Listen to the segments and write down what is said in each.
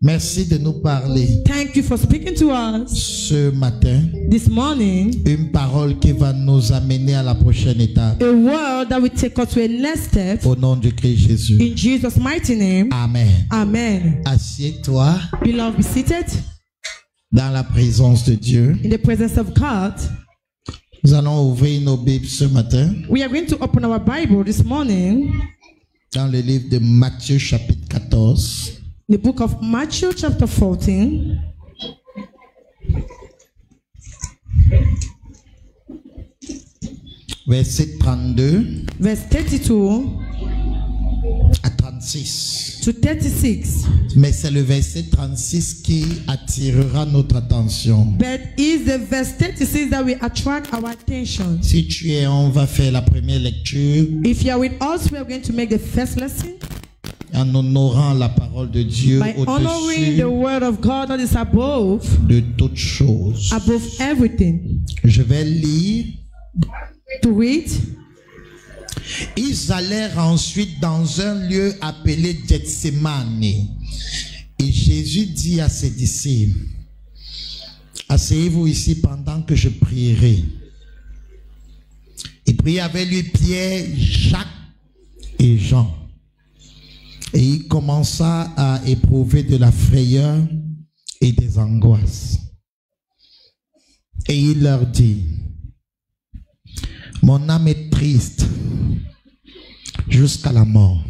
Merci de nous parler Thank you for speaking to us ce matin. this morning. Une parole qui va nous amener à la prochaine étape. A word that will take us to a next step. Au nom de Christ Jésus. In Jesus' mighty name. Amen. Amen. Assieds-toi Beloved, be seated dans la présence de Dieu. in the presence of God. Nous allons ouvrir nos Bibles ce matin We are going to open our Bible this morning. dans le livre de Matthieu chapitre 14. The book of Matthew, chapter 14, Verset 32 verse 32 à 36. to 36. Mais c'est le verset 36 qui attirera notre attention. But is the verse 36 that will attract our attention. Si tu es, on va faire la première lecture If you are with us, we are going to make the first lesson en honorant la parole de Dieu by honoring the au-dessus word of God that is above, de toutes choses. above everything. Je vais lire. To read, Ils allèrent ensuite dans un lieu appelé Gethsemane. Et Jésus dit à ses disciples, Asseyez-vous ici pendant que je prierai. Il prit avec lui Pierre, Jacques et Jean. Et il commença à éprouver de la frayeur et des angoisses. Et il leur dit, mon âme est triste jusqu'à la mort.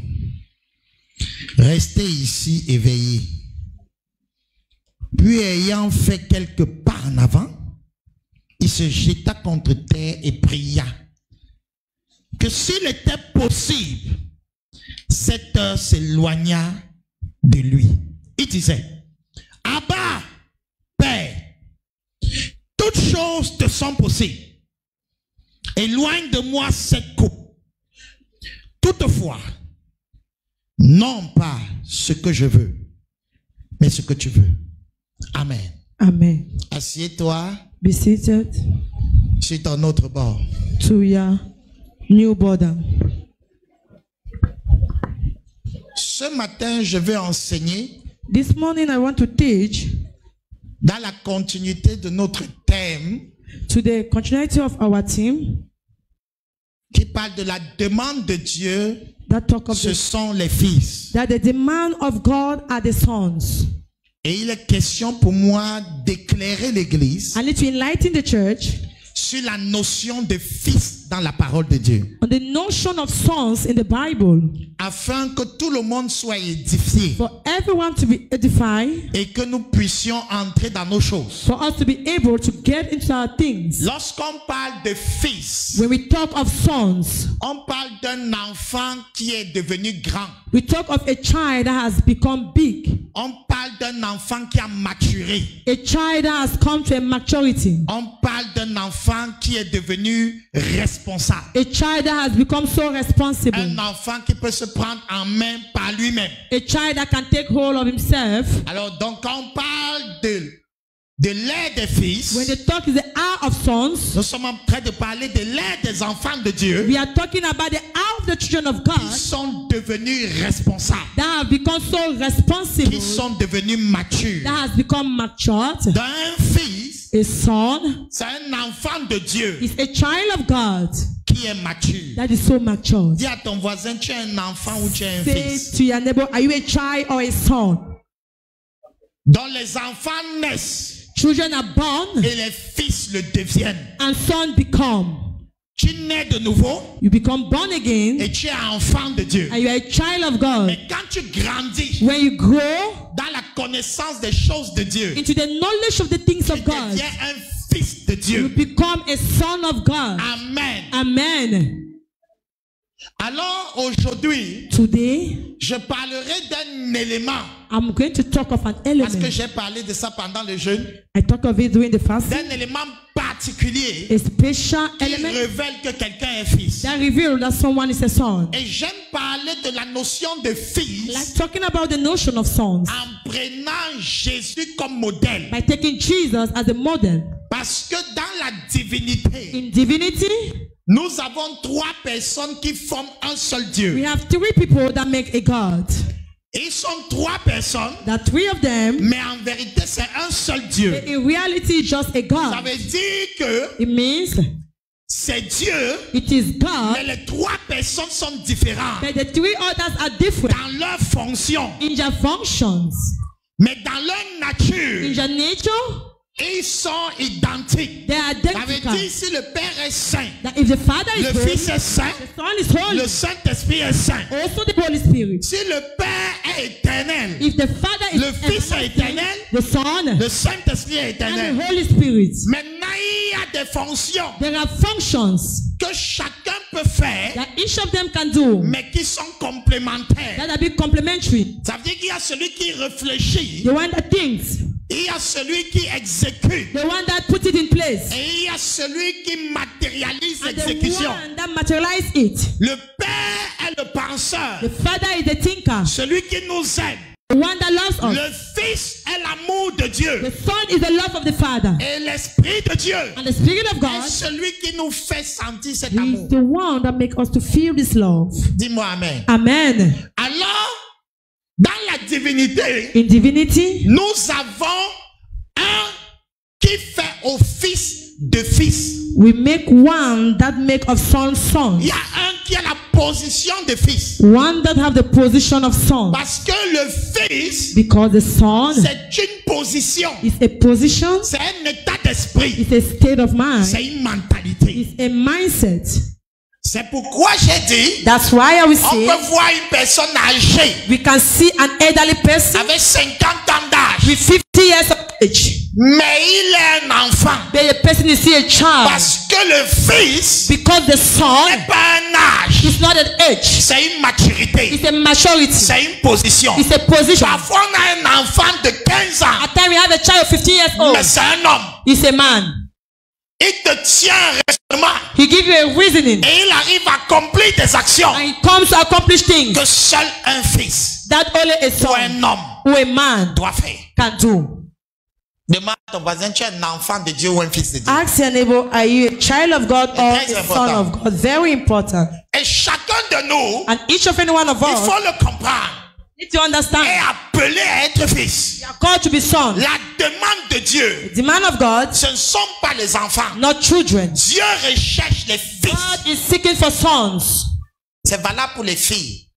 Restez ici éveillés. Puis ayant fait quelques pas en avant, il se jeta contre terre et pria que s'il était possible, cette heure s'éloigna de lui. Il disait, Abba, Père, toutes choses te sont possibles. Éloigne de moi cette coupe. Toutefois, non pas ce que je veux, mais ce que tu veux. Amen. Amen. Assieds-toi Be seated sur ton autre bord. to your new border. Ce matin, je vais enseigner This morning, I want to teach dans la continuité de notre thème to the continuity of our team qui parle de la demande de Dieu, that talk of ce the, sont les fils. that the demand of God are the sons. Et il est question pour moi d'éclairer l'Église I need to enlighten the church sur la notion de fils dans la parole de Dieu, on the notion of sons in the Bible afin que tout le monde soit édifié for everyone to be edified, et que nous puissions entrer dans nos choses. for us to be able to get into our things. Lorsqu'on parle de fils, When we talk of sons, on parle d'un enfant qui est devenu grand. we talk of a child that has become big, On parle d'un enfant qui a maturé. a child that has come to a maturity, On parle d'un enfant qui est devenu responsable. A child that has become so responsible, Un enfant qui peut se prendre en main par lui-même. a child that can take hold of himself. Alors donc quand on parle de, de l'air des fils, When the talk is the hour of sons, nous sommes en train de parler de l'air des enfants de Dieu we are talking about the hour of the children of qui God sont devenus responsables, that have become so responsible, qui sont devenus matures. that has become matured. D'un fils, A son c'est un enfant de Dieu is a child of God qui est mature. that is so matured. Dis à ton voisin, tu es un enfant ou tu es un Say fils. to your neighbor, are you a child or a son? dont les enfants naissent Children are born et les fils le deviennent. and sons become. Tu nais de nouveau You become born again et tu es enfant de Dieu. and you are a child of God. Mais quand tu grandis When you grow dans la connaissance des choses de Dieu, into the knowledge of the things of God, deviens un fils de you become a son of God. Amen. Amen. Alors aujourd'hui, Today, je parlerai d'un élément I'm going to talk of an parce que element. j'ai parlé de ça pendant le jeûne, I talk of it during the fasting. d'un élément particulier A special qui element révèle que quelqu'un est fils. that reveals that someone is a son. Et j'aime parler de la notion de fils Like talking about the notion of sons en prenant Jésus comme modèle. by taking Jesus as a model. Parce que dans la divinité, In divinity, nous avons trois personnes qui forment un seul we Dieu. have three people that make a God. Ils sont trois personnes, that three of them, mais en vérité, c'est un seul Dieu. in reality, just a Ça God. veut dire que It means c'est Dieu, it is God, mais les trois personnes sont différentes but the three others are different dans leur fonction. in their functions, Mais dans leur in nature, their nature. Ils sont identiques. They are Ça veut dire si le Père est saint, That if the Father is le holy, Fils est saint, the Son is holy, le Saint-Esprit est saint. also the Holy Spirit. Si le Père est éternel, If the Father is le Fils est éternel, the Son le Saint-Esprit est and éternel. the Holy Spirit. Maintenant, il y a des fonctions There are functions que chacun peut faire, that each of them can do mais qui sont complémentaires. that are complementary. Ça veut dire qu'il y a celui qui réfléchit, The one that thinks, il y a celui qui exécute, the one that puts it in place, et il y a celui qui matérialise l'exécution. Le Père est le penseur, The Father is the thinker, celui qui nous aide. the one that loves us. Le Fils est l'amour de Dieu. The Son is the love of the Father. Et l'Esprit de Dieu And the Spirit of est God celui qui nous fait sentir cet is amour. the one that makes us to feel this love. Dis-moi Amen. Amen. Alors, dans la divinité, In divinity, nous avons un qui fait office de fils. we make one that make of son son. Il y a un qui a la position de fils. One that have the position of son. Parce que le fils, Because the son c'est une position. is a position, C'est un état d'esprit. it's a state of mind, C'est une mentalité. it's a mindset. C'est pourquoi j'ai dit, That's why I will on say peut voir une personne âgée we can see an elderly person avec 50 ans d'âge, with 50 years of age, mais il est un enfant. but the person is still a child Parce que le fils because the son n'est pas un âge, is not an age, c'est une maturité, it's a maturity, c'est une position. it's a position. Parfois, on a un enfant de 15 ans, At time we have a child of 15 years old, mais c'est un homme. he's a man. Il te tient He gives you a reasoning et il arrive à accomplir des actions and he comes to accomplish things que seul un fils that only a ou son un homme or a man doit faire. can do. Demande ton voisin, tu es un enfant de Dieu ou un fils de Dieu. Ask your neighbor, are you a child of God or a son of God? Very important. Et chacun de nous, And each of any one of il us faut le comprendre, understand est appelé à être fils. we are called to be sons. La demande de Dieu, The man of God, ce ne sont pas les enfants. not children. Dieu recherche les fils. God is seeking for sons. C'est valable pour les filles.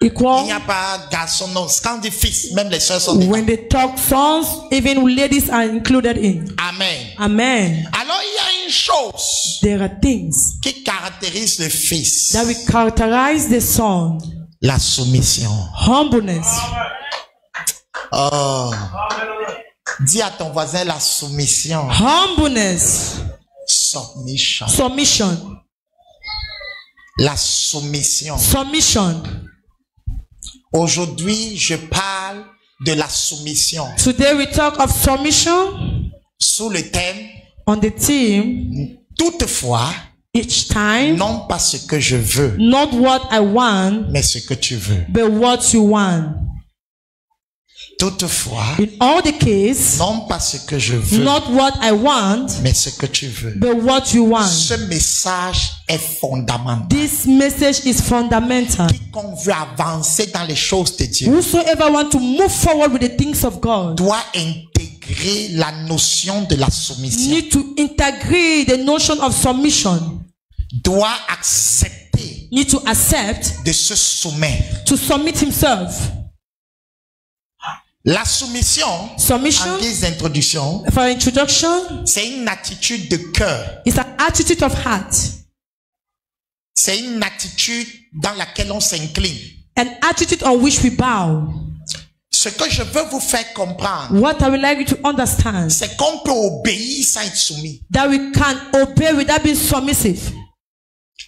Il Equal. n'y a pas garçon, non. Quand on dit fils, même les soeurs sont When they talk sons, even ladies are included in. Amen. Amen. Alors il y a une chose There are things qui caractérise le fils. that will characterize the son. La soumission. Humbleness. Oh. Dis à ton voisin la soumission. Humbleness. Submission. Submission. La soumission. Submission. Aujourd'hui, je parle de la soumission Today we talk of submission sous le thème on the theme toutefois, each time, non pas ce que je veux, not what I want, mais ce que tu veux. but what you want. Toutefois, In all the case, non pas ce que je veux, not what I want, mais ce que tu veux. but what you want. Ce message est fondamental. This message is fundamental. Quiconque veut avancer dans les choses de Dieu Whosoever want to move forward with the things of God doit intégrer la notion de la soumission, need to integrate the notion of submission, doit accepter need to accept de se soumettre. to submit himself. La soumission, en Submission, guise d'introduction, for introduction, c'est une attitude de cœur. is an attitude of heart, C'est une attitude dans laquelle on s'incline. an attitude on which we bow. Ce que je veux vous faire comprendre, What I would like you to understand c'est qu'on peut obéir sans être soumis. that we can obey without being submissive.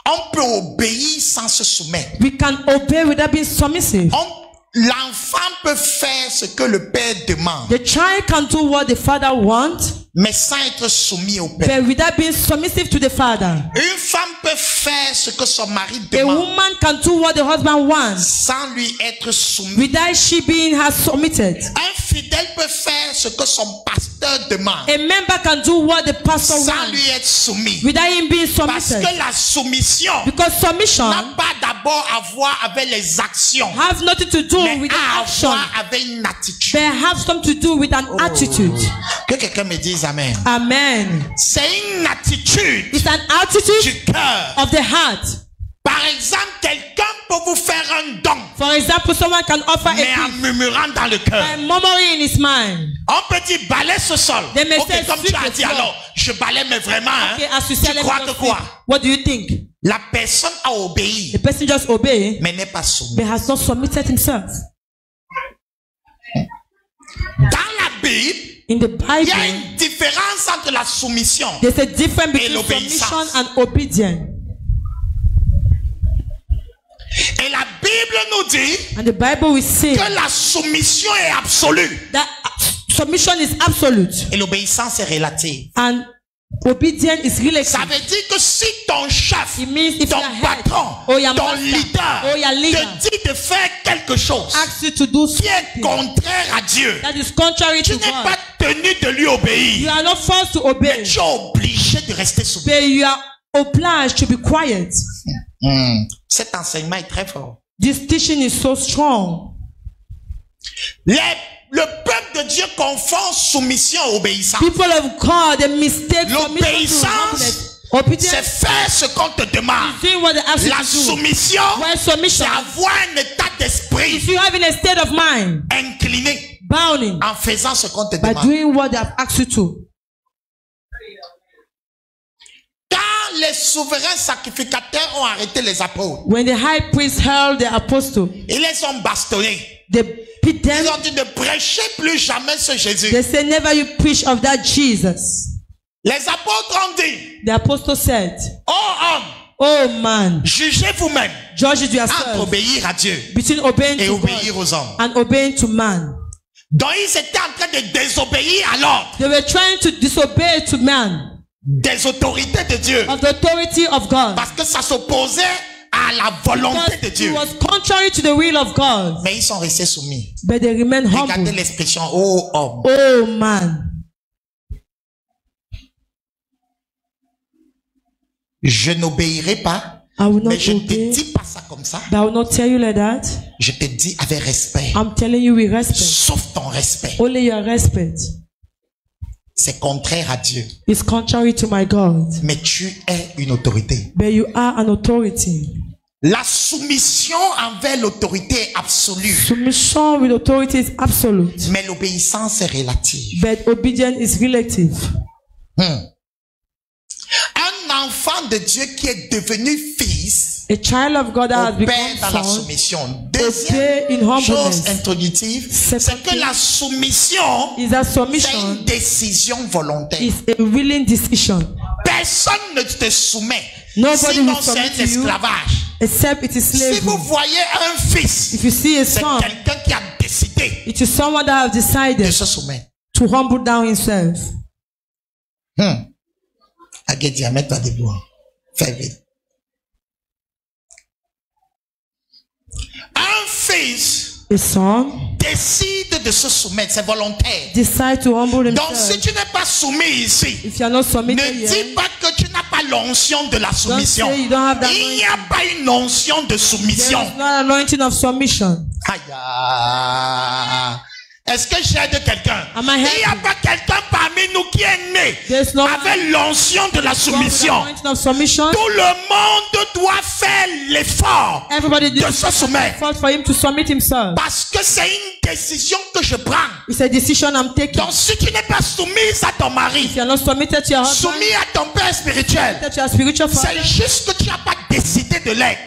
On peut obéir sans se soumettre. We can obey without being submissive. On- L'enfant peut faire ce que le père demande, The child can do what the father wants, mais sans être soumis au père. but without being submissive to the father. Une femme peut faire ce que son mari A demande, woman can do what the husband wants sans lui être soumis. without she being has submitted. Un fidèle peut faire ce que son pasteur demande A member can do what the pastor sans wants lui être soumis. without him being Parce submitted. que la soumission Because submission n'a pas d'abord à voir avec les actions, has nothing to do mais with à an action, voir avec une attitude. but have something to do with an attitude. Que quelqu'un me dise Amen. Amen. C'est une attitude It's an attitude du cœur. of the heart. Par exemple, quelqu'un peut vous faire un don, For example, someone can offer mais a en murmurant dans le cœur. murmuring in his mind. On peut dire balayer ce sol. They may Ok, say, comme tu as dit floor. alors, je balaye, mais vraiment, hein, Okay, say, tu crois que quoi? What do you think? La personne a obéi, The person just obey, mais n'est pas soumise. but has not submitted himself. Dans la Bible, In the il y a une différence entre la soumission. there's a difference between l'obéissance. submission and obedience. Et la Bible nous dit And the Bible will say que la soumission est absolue that uh, submission is absolute et l'obéissance est relative. and obedience is Ça relative. veut dire que si ton chef, ton head patron, ton leader leader te dit de faire quelque chose asks you to do qui est something contraire à Dieu, that is contrary tu to n'es pas tenu de lui you obéir. are not forced to Mais obey, tu es obligé de rester soumis. but you are obliged to be quiet. Hmm. Cet enseignement est très fort. This teaching is so strong. Les- le peuple de Dieu confond soumission et obéissance. People of God, they mistake L'obéissance. C'est faire ce qu'on te demande. La soumission, c'est avoir un état d'esprit incliné bowing en faisant ce qu'on te demande. doing what they have asked you to. Quand les souverains sacrificateurs ont arrêté les apôtres, When the high priest held the apostle, ils les ont bastonnés. they beat them. Ils ont dit ne prêchez plus jamais ce Jésus. They say, Never you preach of that Jesus. Les apôtres ont dit, The apostle said, oh homme, Oh man, jugez vous-même judge it entre yourself obéir à Dieu between obeying et to obéir God aux hommes. and obeying to man. Donc ils étaient en train de désobéir à l'ordre They were trying to disobey to man des autorités de Dieu of the authority of God. parce que ça s'opposait à la volonté de Because Dieu. it was contrary to the will of God. Mais ils sont restés soumis. But they remain Regardez humble. l'expression oh homme. Oh man, Je n'obéirai pas, I will not mais je ne te dis pas ça comme ça. But I will not tell you like that. Je te dis avec respect. I'm telling you with respect. Sauf ton respect. Only your respect C'est contraire à Dieu. is contrary to my God. Mais tu es une autorité. But you are an authority. La soumission envers l'autorité est absolue. Submission with authority is absolute. Mais l'obéissance est relative. But obedience is relative. Hmm. Un enfant de Dieu qui est devenu fils A child of God has become dans la soumission. Deuxième chose introductive, c'est que la soumission, is submission une décision volontaire. is a willing decision. Personne ne te soumet. Nobody Sinon, c'est. Except it is Si vous voyez un fils, If you see a c'est son, quelqu'un qui a décidé it is someone that has de decided se soumettre. to humble down himself. Hmm. Hein. Un fils son décide de se soumettre, c'est volontaire. decide to humble Donc si himself. tu n'es pas soumis ici, If you are not submitted ne dis pas que tu n'as pas l'onction de la soumission. say you don't have that Il n'y a pas une onction de there soumission. is not anointing of submission. Aïe, ah. Est-ce que j'aide quelqu'un? Am I Il n'y a pas quelqu'un parmi nous qui est né no avec l'onction de la soumission. Tout le monde doit faire l'effort de se soumettre. Parce que c'est une décision que je prends. It's a decision I'm taking. Donc si tu n'es pas soumise à ton mari, soumis à ton père spirituel, c'est juste que tu n'as pas décidé de l'être.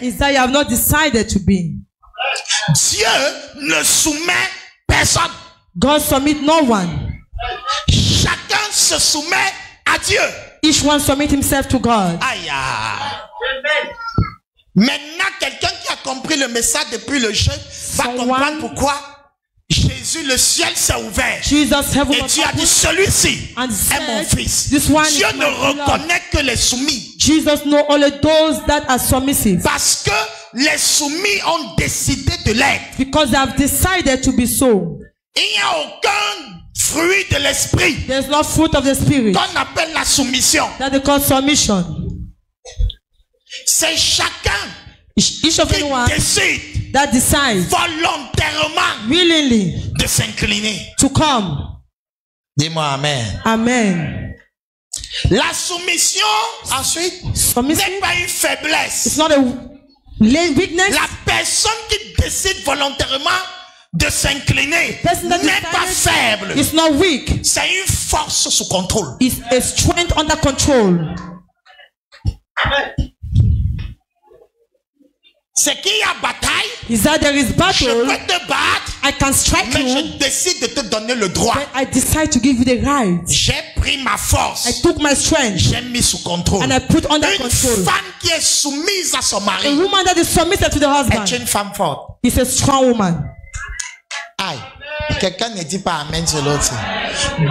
Dieu ne soumet personne. God submit no one. Chacun se soumet à Dieu. Each one submit himself to God. Aïe. Maintenant, quelqu'un qui a compris le message depuis le jeu va Someone- comprendre pourquoi Jésus, le ciel s'est ouvert. Jesus, Et Dieu a dit, celui-ci est mon fils. "This one Dieu ne beloved." reconnaît que les soumis. Jesus know only those that are submissive Parce que les soumis ont décidé de l'être. because they have decided to be so. Il n'y a aucun fruit de l'esprit There's no fruit of the spirit qu'on appelle la soumission. that they call submission. C'est chacun Each each of qui décide that decides volontairement willingly de s'incliner. to come. Dis-moi Amen. Amen. La soumission, ensuite, n'est pas une faiblesse. is not a weakness. La personne qui décide volontairement de s'incliner n'est pas faible. It's not weak. C'est une force sous contrôle. It's a strength under control. C'est qu'il y a bataille, Is that there is je battle? peux te battre, I can strike mais you, je décide de te donner le droit. but I decide to give you the right. J'ai pris ma I force, took my strength j'ai mis sous contrôle. and I put under Une control. femme qui est soumise à son A mari woman that is submitted to the est husband une femme forte. is a strong woman. Aïe. Quelqu'un ne dit pas Amen sur l'autre.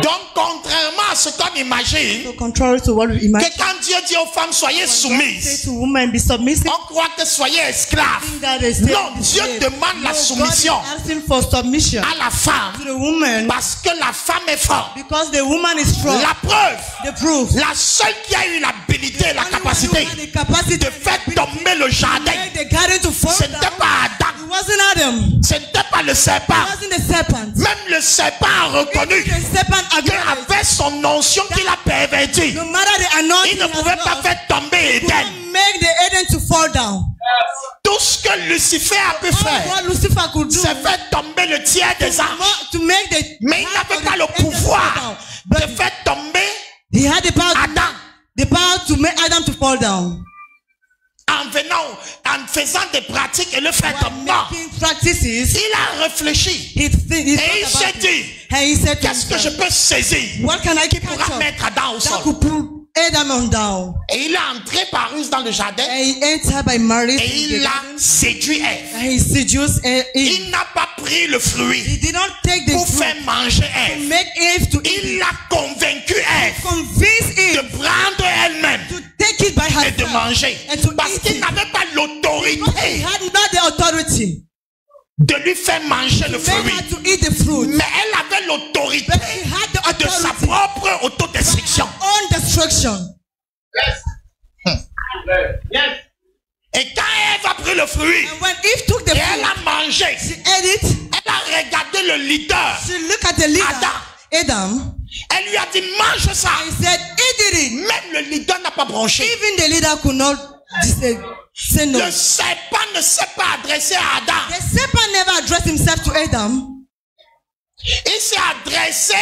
Donc, contrairement à ce qu'on imagine, So contrary to what we que quand Dieu dit aux femmes, soyez soumises, women, on croit que soyez esclaves. Non, Dieu demande la No, soumission à la femme parce que la femme est forte. because the woman is strong. La preuve, The proof. la seule qui a eu l'habilité, la capacité de faire tomber le jardin, ce n'était pas Adam. ce n'était pas le serpent. Même le serpent a reconnu qu'avec son onction qu'il a perverti, No il ne pouvait pas faire tomber make the Eden to fall down. Tout ce que Lucifer a pu faire, c'est faire tomber le tiers des anges. Mais il n'avait pas le pouvoir de faire tomber he had the power, to, Adam. the power to make Adam to fall down. En venant, en faisant des pratiques et le tomber. making practices, Il a réfléchi et il s'est it. dit, qu'est-ce que je peux saisir what can I up mettre Adam au sol down? Et il est entré par ruse dans le jardin And he entered by marriage et il a séduit Ève. and he seduced Eve. Il n'a pas pris le fruit He did not take the pour faire manger to Ève. make Eve to eat Il a convaincu Ève de prendre elle-même to take it by et de manger. And to Parce qu'il it. n'avait pas l'autorité authority de lui faire manger le to make fruit. her to eat the fruit. Mais elle avait l'autorité He the de sa authority propre autodestruction. on destruction. Et quand Ève a pris le fruit And when Eve took the et elle a mangé, she ate it. elle a regardé le leader. She looked at the leader, Adam. Adam, Elle lui a dit mange ça. and said, eat it. Même le leader n'a pas bronché. Even the leader could not say, say no. Le serpent ne s'est pas adressé à Adam. The serpent never addressed himself to Adam. Il s'est adressé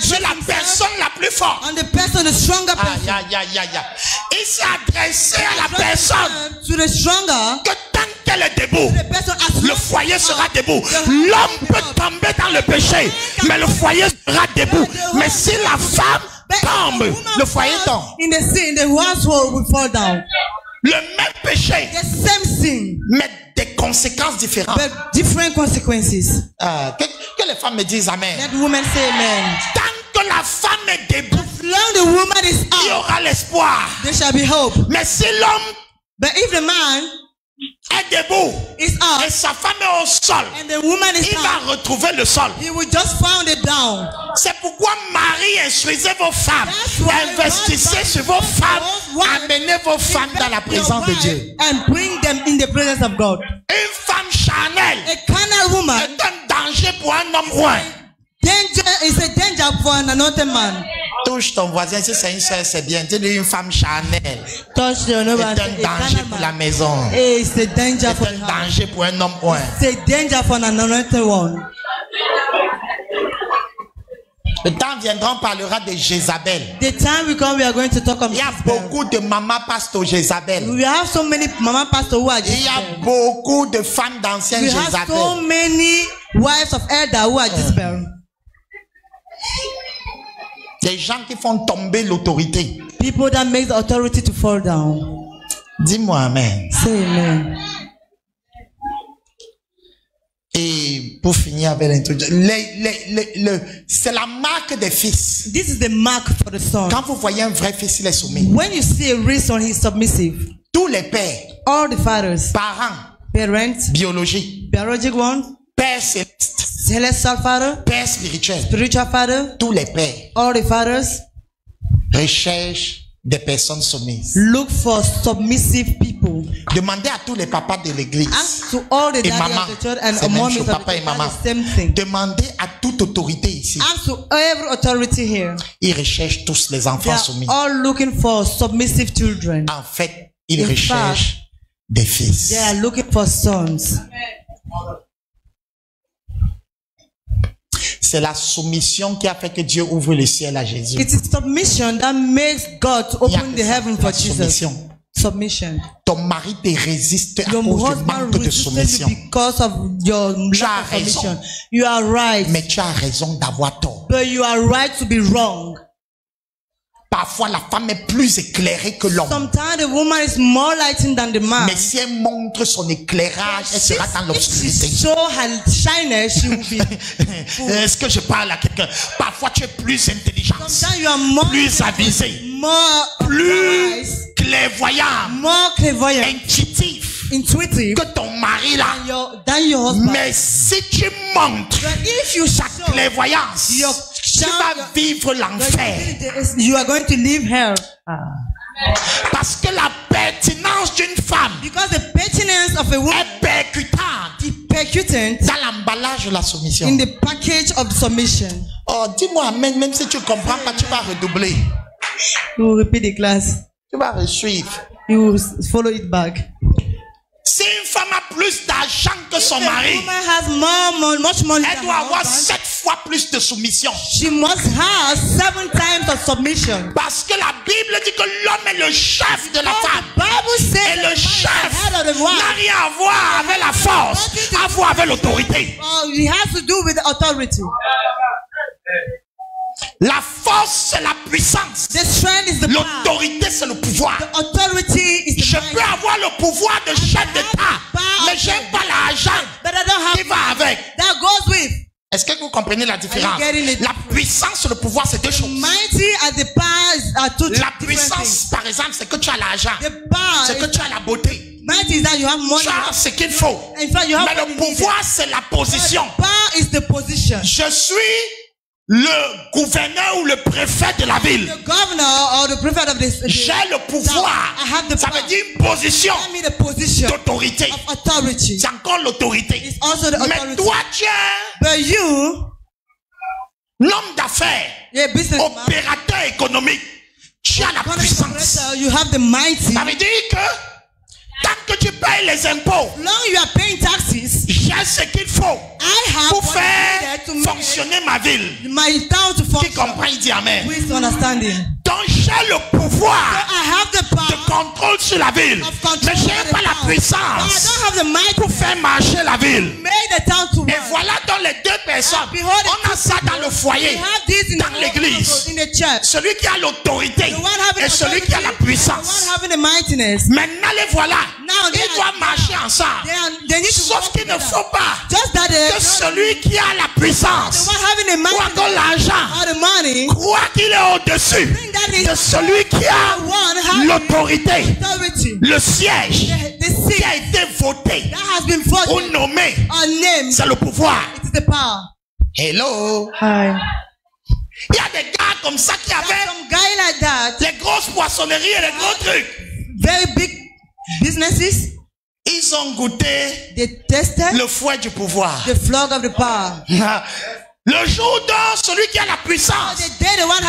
sur la personne la plus forte. The person, the stronger person. Il s'est adressé à la personne himself to the stronger, que tant qu'elle est debout, le foyer sera debout. L'homme peut tomber dans le péché, mais le foyer sera debout. Mais si la femme tombe, le foyer tombe. In the sin, the household will fall down. Le même péché, The same sin, mais des conséquences différentes. but different consequences. Ah, que, que les femmes me disent Amen. Let women say amen. Tant que la femme est debout, As long the woman is il y aura l'espoir. there shall be hope. Mais si l'homme But if the man est debout is et sa femme est au sol, and the woman is il va out, retrouver le sol. he will just found it down. C'est pourquoi Marie, instruisez vos femmes, investissez sur vos femmes, amenez vos femmes dans la présence de Dieu. And bring them in the presence of God. Une femme charnelle A carnal woman est un danger pour un homme roi. danger is a danger for an anointed man. Touche ton voisin, si c'est une soeur, c'est bien. Dis-lui une femme charnelle Touch the est neighbor. un danger pour la maison. C'est un danger pour un homme a danger for an anointed one. Le temps viendra, on parlera de Jézabel. The time will come, we are going to talk about Il y a beaucoup de mamans pastor Jézabel. We have so many mama pastors who are Il y a beaucoup de femmes d'anciens We have so Jézabel. many wives of elder who are Jezebel. Des gens qui font tomber l'autorité. People that make the authority to fall down. Dis-moi Amen. Say amen. Et pour finir avec l'introduction, c'est la marque des fils. This is the mark for the son. Quand vous voyez un vrai fils, il est soumis. When you see a real son, he's submissive. Tous les pères, All the fathers, parents, parents, biologiques, biologic one, père céleste, celestial father, Père spirituel, spiritual father, tous les pères all the fathers recherchent des personnes soumises. look for submissive people. Demandez à tous les papas de l'église. Ask to all the Et maman, of the church and mommies chose, of the papa et maman. the same thing. Demandez à toute autorité ici. Ask to every authority here. Ils recherchent tous les They enfants are soumis. all looking for submissive children. En fait, ils In recherchent des fils. They are looking for sons. C'est la soumission qui a fait que Dieu ouvre le ciel à Jésus. It is submission that makes God open the heaven for Jesus. Submission. Ton mari te résiste à Your cause du manque de soumission. you because of your Tu as lack of raison. submission. You are right, Mais tu as raison d'avoir tort. but you are right to be wrong. Parfois, la femme est plus éclairée que l'homme. Mais si elle montre son éclairage, elle sera dans l'obscurité. Est-ce que je parle à quelqu'un? Parfois, tu es plus intelligent, plus avisé, more plus clairvoyant, intuitif intuitive que ton mari là. Mais si tu montres show clairvoyance, tu vas vivre l'enfer. you are going to leave her. Parce que la pertinence d'une femme Because the pertinence of a woman est percutante dans l'emballage de la soumission. in the package of submission. Oh, dis-moi Amen, même si tu comprends pas, tu vas redoubler. You will repeat the class. Tu vas resuivre. You will follow it back. Si une femme a plus d'argent que son mari, elle doit avoir sept fois plus de soumission. she must have seven times of submission. Parce que la Bible dit que l'homme est le chef de la femme. Et le chef n'a rien à voir avec la force, à voir avec l'autorité. Oh, it has to do with the authority. La force, c'est la puissance. The strength is the power. L'autorité, c'est le pouvoir. The authority is the Je might. peux avoir le pouvoir de chef d'État, mais j'aime pas l'argent qui va avec. Est-ce que vous comprenez la différence? La puissance et le pouvoir, c'est deux choses. Mighty and the power are two La puissance, par exemple, c'est que tu as l'argent. C'est que tu as la beauté. mighty is that you have money. Tu as ce qu'il faut. Mais le pouvoir, c'est la position. Power is the position. Je suis le gouverneur ou le préfet de la ville. J'ai le pouvoir. Ça veut dire une position d'autorité. C'est encore l'autorité. Mais toi, tu es l'homme d'affaires, opérateur économique. Tu as la puissance. operator, You have the mighty. Ça veut dire que tant que tu payes les impôts, Long you are paying taxes, j'ai ce qu'il faut I have pour faire fonctionner ma ville. my town to Qui comprend, il dit Amen. With understanding? Donc j'ai le pouvoir the de contrôle sur la ville. Mais over the pas la town. Puissance don't have the might pour faire marcher la ville. Et voilà dans les deux personnes. On a ça dans le foyer, dans l'église. Celui qui a l'autorité et celui qui a la puissance. Maintenant les voilà. Ils doivent marcher ensemble. Sauf qu'il ne faut pas Just that they que celui qui a la puissance ou encore l'argent or the money, croit qu'il est au-dessus de celui qui the a l'autorité, le siège The, the qui a été voté ou voted nommé. C'est le pouvoir. it is the power. Hello? Hi. Il y a des gars comme ça qui avaient Some guy like that, les grosses poissonneries et les gros trucs. very big businesses, Ils ont goûté le fouet du pouvoir. the flag of the power. Le jour dont celui qui a la puissance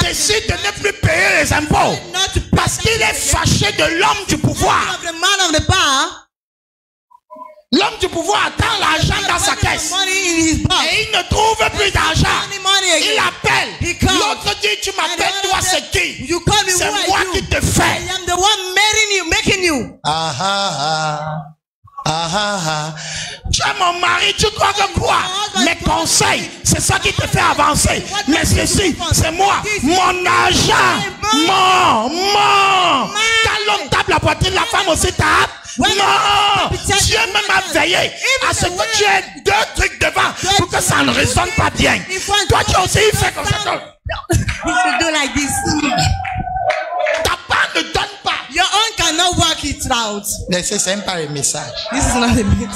décide de ne plus payer les impôts parce qu'il est fâché de l'homme du pouvoir. L'homme du pouvoir attend l'argent dans sa caisse et il ne trouve plus d'argent. Il appelle. L'autre dit, tu m'appelles, toi c'est qui? C'est moi qui te fais. Ah ah ah. Ah ah ah. Tu es mon mari, tu crois que quoi? Mes conseils, c'est ça qui te fait avancer. Mais ceci, c'est moi. Mon argent. Mon, mon. Quand l'homme tape la poitrine, la femme aussi tape. Non Dieu même a veillé à ce que tu aies deux trucs devant pour que ça ne résonne pas bien. Toi, tu as aussi fait comme ça. Cannot work it out. Mais pas le message. This is not a mix.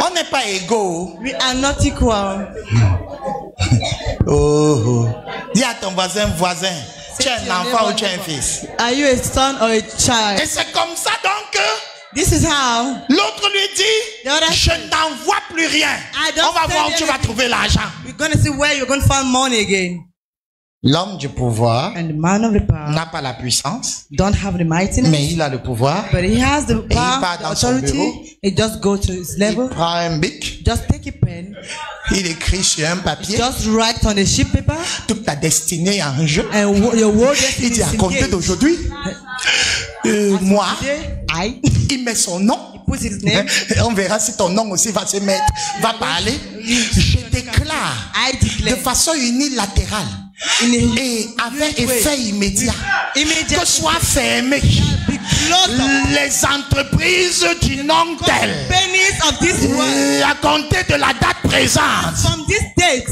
On n'est pas égaux. We are not equal. Oh, oh. Dis à ton voisin, voisin, tu es un enfant ou tu es un fils? Are you a son or a Et child? c'est comme ça donc This is how l'autre lui dit, je n'en vois plus rien. On va voir où tu vas trouver l'argent. we're to see where you're to find money again. L'homme du pouvoir n'a pas la puissance, don't have the mightiness, mais il a le pouvoir. but he has the il power, part the dans son bureau. He just go to his Il level, prend un bic, just take a pen, il écrit sur un papier just write on a sheet paper, toute ta destinée est en jeu. and your word Il dit à compter d'aujourd'hui, euh, moi, I, il met son nom. he puts his name. Et on verra si ton nom aussi va se mettre, va parler. Je déclare de façon unilatérale et avec effet immédiat. Que soient fermées les entreprises du nom Euh, à compter de la date présente. From this date.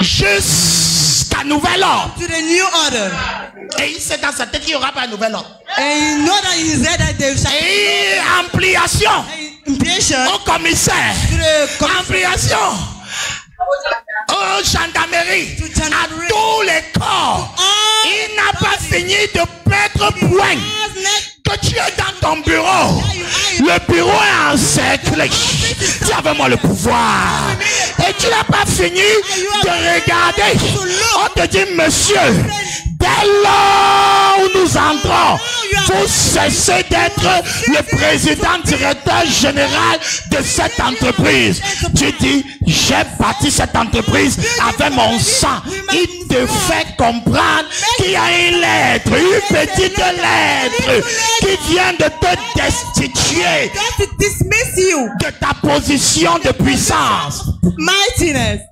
Jusqu'à nouvel ordre. Et il sait dans sa tête qu'il n'y aura pas un nouvel ordre. Et ampliation. Au commissaire, ampliation aux gendarmeries, à tous les corps. Il n'a pas fini de mettre point. que tu es dans ton bureau. Le bureau est encerclé. Tu as vraiment le pouvoir. Et tu n'as pas fini de regarder. On te dit, monsieur, dès lors où nous entrons, vous cessez d'être le président directeur général de cette entreprise. Tu dis, j'ai bâti cette entreprise avec mon sang. Il te fait comprendre qu'il y a une lettre, une petite lettre qui vient de te destituer de ta position de puissance. Mightiness.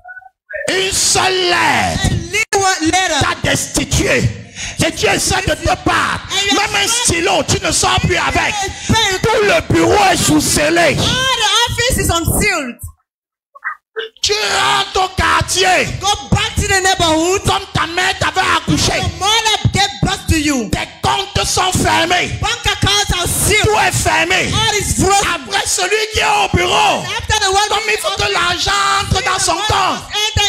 Une seule lettre t'a destitué. Et tu essaies de te battre. Même un stylo, tu ne sors plus avec. Tout le bureau est sous scellé. All the office is unsealed. Tu rentres au quartier. Go back to the neighborhood. Comme ta mère t'avait accouché. Your mother get back to you. Tes comptes sont fermés. Bank accounts are sealed. Tout est fermé. All is frozen. Après celui qui est au bureau. After the one Comme il faut que l'argent entre dans son compte.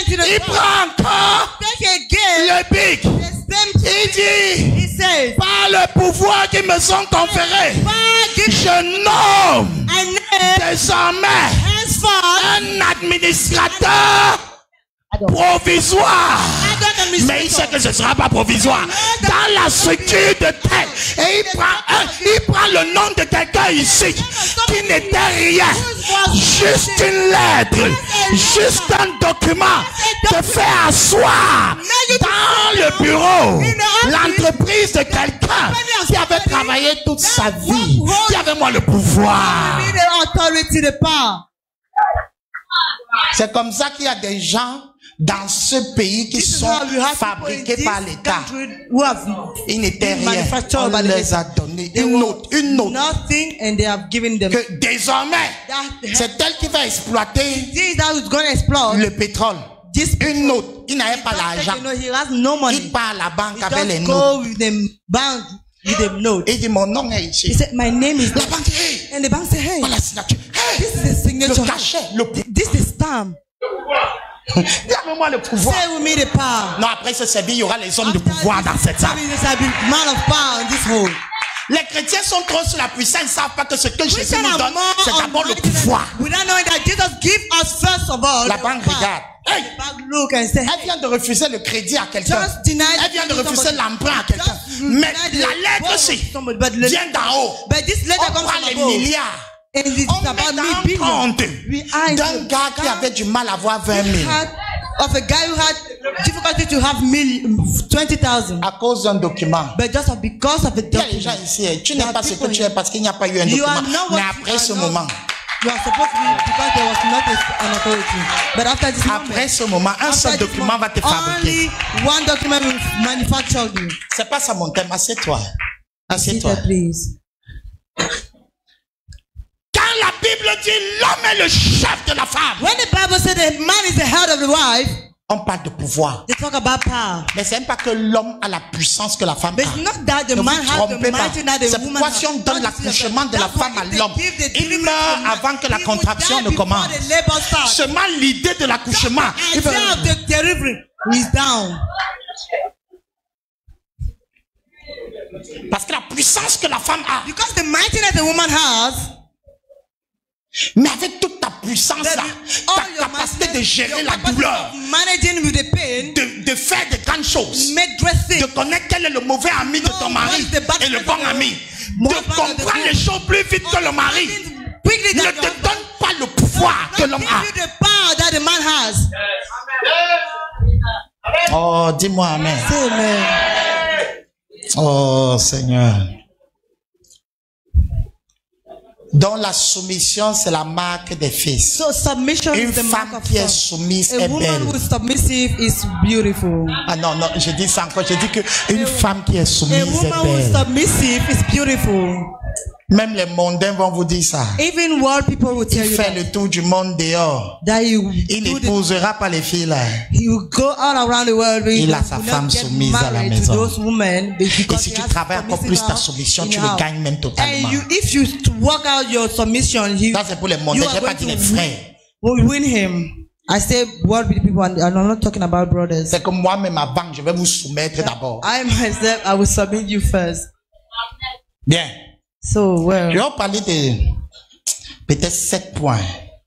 the Il prend encore Take again. le. The same Il dit, He says, par le pouvoir qui me sont conférés, "Father, give je nomme I name désormais un administrateur provisoire. Mais il sait que ce ne sera pas provisoire. Dans la structure de tel. Et il prend, un, il prend le nom de quelqu'un ici qui n'était rien. Juste une lettre, juste un document te fait asseoir dans le bureau. L'entreprise de quelqu'un qui avait travaillé toute sa vie, qui avait moi le pouvoir. me the authority, the power. C'est comme ça qu'il y a des gens dans ce pays qui This sont fabriqués par l'État. Ils n'étaient rien. On les a donné une note, une note. nothing and they have given them. Que désormais, c'est elle qui va exploiter le pétrole. This Une note. Il n'avait pas l'argent. Il part à la banque avec les notes. il dit, mon nom est He ici. said, my name is La banque dit, hey, And the bank said, hey, voilà signature. Hey, this is the signature. le cachet, le. This is stamp. Donne-moi le pouvoir. Non, après ce service, il y aura les hommes de pouvoir dans cette salle. Les chrétiens sont trop sur la puissance, ils ne savent pas que ce que Jésus nous donne, c'est d'abord le pouvoir. Without knowing that Jesus give us first of all. La banque regarde. Hey, elle vient de refuser le crédit à quelqu'un. Elle vient de refuser l'emprunt à quelqu'un. Mais la lettre, let- vient d'en haut. But this letter On prend les milliards. On about met me en compte d'un gars qui avait du mal à avoir 20 000 had of a guy who had difficulty to have million, 20,000. à cause d'un document. But just because of a Il y a des gens document. ici, eh, tu n'es pas ce que tu es parce qu'il n'y a pas eu un document. Mais après ce moment, You are supposed to be because there was not an authority. But after this après moment, ce moment, un seul document va te fabriquer. Only one document will manufacture you. C'est pas ça mon thème, assieds-toi. Assieds-toi. please. Quand la Bible dit l'homme est le chef de la femme, When the Bible said the man is the head of the wife, on parle de pouvoir. They talk about power. Mais c'est pas que l'homme a la puissance que la femme But it's a. not that the Ne man vous has the trompez pas. that C'est woman pourquoi si on donne l'accouchement de la femme à l'homme, il meurt avant que la contraction ne commence. Seulement l'idée de l'accouchement. Parce que la puissance que la femme a, Because the mightiness the woman has, mais avec toute ta puissance the- là, all ta capacité de gérer la douleur, of managing with the pain, de, de faire de grandes choses, dressing, de connaître quel est le mauvais ami de ton mari et le friend bon of the ami, de bad of the comprendre les choses plus vite que le mari, ne te donne pas le pouvoir que l'homme give a. you the power that the man has. Oh, dis-moi amen. Oh Seigneur. Donc la soumission, c'est la marque des fils. So submission Une is the mark femme of qui est soumise A est woman belle. who is submissive is beautiful. Ah non, non, je dis ça encore. Je dis que une femme qui est A soumise woman est who is belle. submissive is beautiful. Même les mondains vont vous dire ça. Even world people will tell Il you fait that, le tour du monde dehors. that he, Il n'épousera pas les filles là. he will go all around the world. Il a sa femme soumise à la maison. Et si tu travailles encore plus ta soumission, tu le gagnes même totalement. And you, if you work out your submission, he, Ça c'est pour les you mondains. J'ai pas dit les frères. will win him. I say world with people, and I'm not talking about brothers. C'est que moi-même avant, je vais vous soumettre d'abord. I myself, I will submit you first. Bien. So, Je well, vais vous parler de peut-être sept points.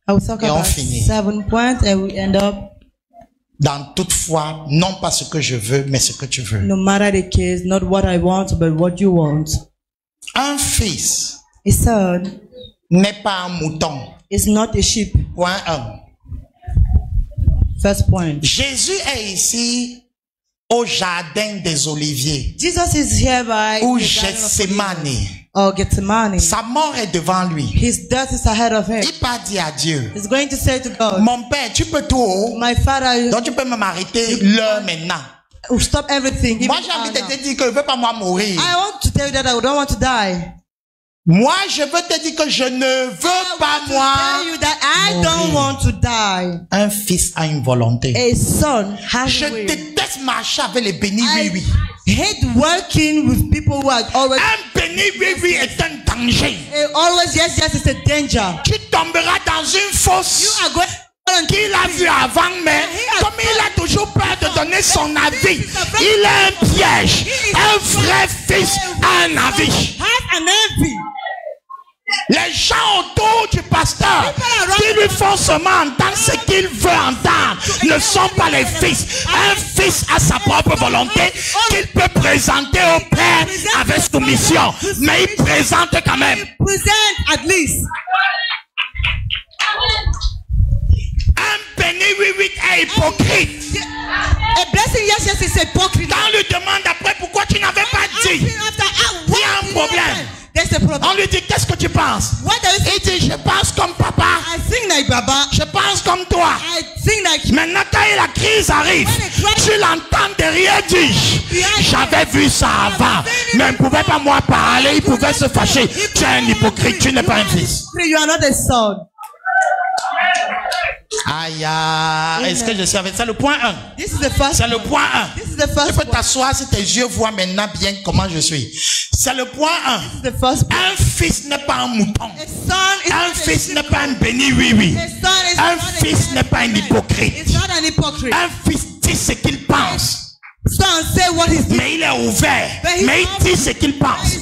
I will talk Et on about finit. seven points, and we end up Dans toute foi, non pas ce que je veux, mais ce que tu veux. no matter the case, not what I want, but what you want. Un fils n'est pas un mouton. is not a sheep. Point 1. First point. Jésus est ici au jardin des Oliviers, Jesus is here by ou Gethsemane. Or Gethsemane. Sa mort est devant lui. His death is ahead of him. Il part dire à Dieu, He's going to say to God, mon père, tu peux tout. My father, Donc tu peux même arrêter l'heure maintenant. will stop everything. Moi j'ai envie de te dire que je veux pas moi mourir. I want to tell you that I don't want to die. Moi je veux te dire que je ne veux pas I moi. tell you that I don't mourir. want to die. Un fils a une volonté. A son has Je déteste marcher avec les bénis oui oui. Hate working with people who are always, Un béni oui est un danger. eh, always yes, yes, it's a danger. Tu tomberas dans une You fosse are going. qu'il a vu avant, mais comme il a toujours peur de donner son avis, il est un piège. Un vrai fils a un avis. Les gens autour du pasteur qui lui font seulement entendre ce qu'il veut entendre ne sont pas les fils. Un fils a sa propre volonté qu'il peut présenter au Père avec soumission, mais il présente quand même. Un béni, oui, oui, est hypocrite. A blessing, yes, yes, it's hypocrisy. Quand on lui demande après pourquoi tu n'avais pas dit, Il y a un problème. On lui dit qu'est-ce que tu penses? Il dit je pense comme papa, like Baba. je pense comme toi. Like Maintenant quand la crise arrive, tu l'entends derrière dire j'avais vu ça avant, mais il ne pouvait pas moi parler, il pouvait se fâcher. Tu es un hypocrite, tu n'es pas un fils. you are not a son. Aïe, est-ce que je suis avec ça le point 1 This is the first. C'est le point 1. This is the Tu peux t'asseoir si tes yeux voient maintenant bien comment je suis. C'est le point 1. This is the first. point. Un fils n'est pas un mouton. Un fils n'est pas un béni, oui, oui. Un fils n'est pas un hypocrite. Un fils dit ce qu'il pense, Mais il est ouvert, mais il dit ce qu'il pense.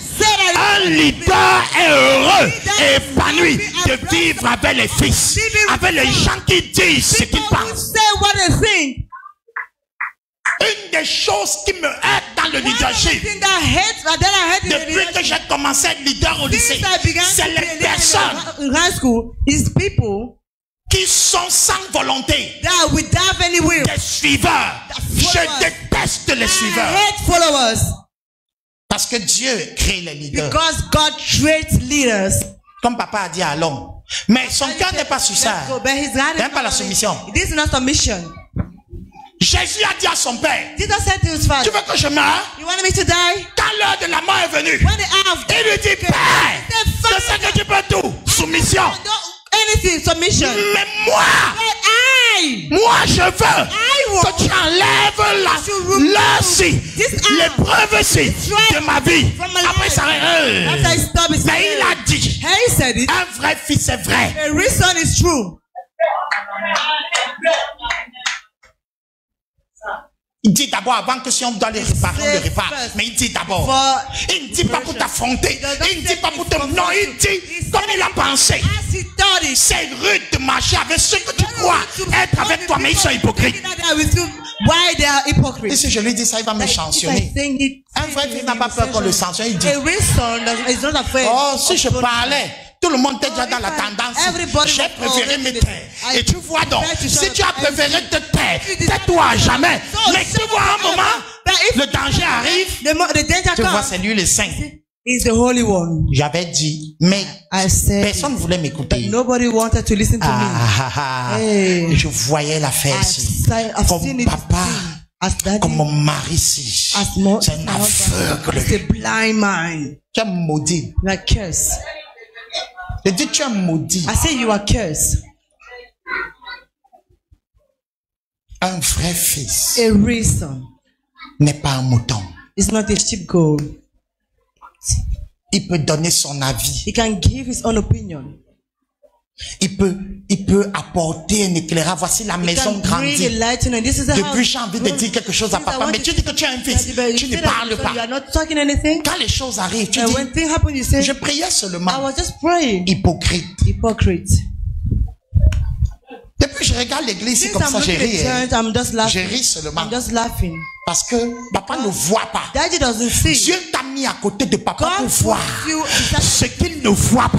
Un leader est heureux et épanoui de vivre avec les fils, avec les gens qui disent ce qu'ils pensent. say what they think. Une des choses qui me aide dans le leadership, depuis que j'ai commencé à être leader au lycée, c'est les personnes qui sont sans volonté, that without any will. des suiveurs. Je déteste les I suiveurs. hate followers Parce que Dieu crée les leaders. because God creates leaders. Comme papa a dit à l'homme. Mais son cœur n'est pas sur ça. Même pas la soumission. This is not submission. Jésus a dit à son père, tu veux que je meure? You want me to die? Quand l'heure de la mort est venue, When the hour of il lui dit, Père, je sais que tu peux tout. Soumission. Anything, submission. Mais moi, I, moi je veux. I que tu enlèves la, là, si, l'épreuve si, de ma vie. Après, ça, euh, mais il a dit, he said it. un vrai fils est vrai. A real son is true. Il dit d'abord avant que si on doit les réparer, on les répare. Mais il dit d'abord. Il ne dit pas pour t'affronter. Il ne dit pas pour te... Non, il dit comme il a pensé. C'est rude de marcher avec ceux que tu crois être avec toi, mais ils sont hypocrites. Et si je lui dis ça, il va me sanctionner. Un vrai fils n'a pas peur qu'on le sanctionne. Il dit, oh, si je parlais, tout le monde était déjà dans la tendance. J'ai préféré me taire. Et tu vois donc, si tu as préféré te taire, tais-toi à jamais. Mais tu vois un moment, le danger arrive. Tu vois, c'est lui le saint. He's the holy one. J'avais dit, mais I said, personne ne voulait m'écouter. nobody wanted to listen to me. Ah, ah, ah. Hey. Je voyais l'affaire ici. Comme papa, comme mon mari ici. C'est un aveugle. Tu es maudit. You are tu es maudit. I say you are cursed. Un vrai fils A reason. n'est pas un mouton. It's not a sheep goat. Il peut donner son avis. He can give his own opinion. Il peut, il peut apporter un éclairage. Voici la maison the Depuis, j'ai envie de dire quelque chose à papa, mais tu dis que tu es un fils. Tu ne parles pas. are not talking anything. Quand les choses arrivent, tu dis, je priais I seulement. was just praying. Hypocrite. Hypocrite. Depuis, je regarde l'église, comme I'm ça, j'ai looking ri. at hein. church, I'm just J'ai laughing. ri seulement. Parce que papa ne voit pas. Daddy doesn't see. Dieu t'a mis à côté de papa God pour voir ce qu'il ne voit pas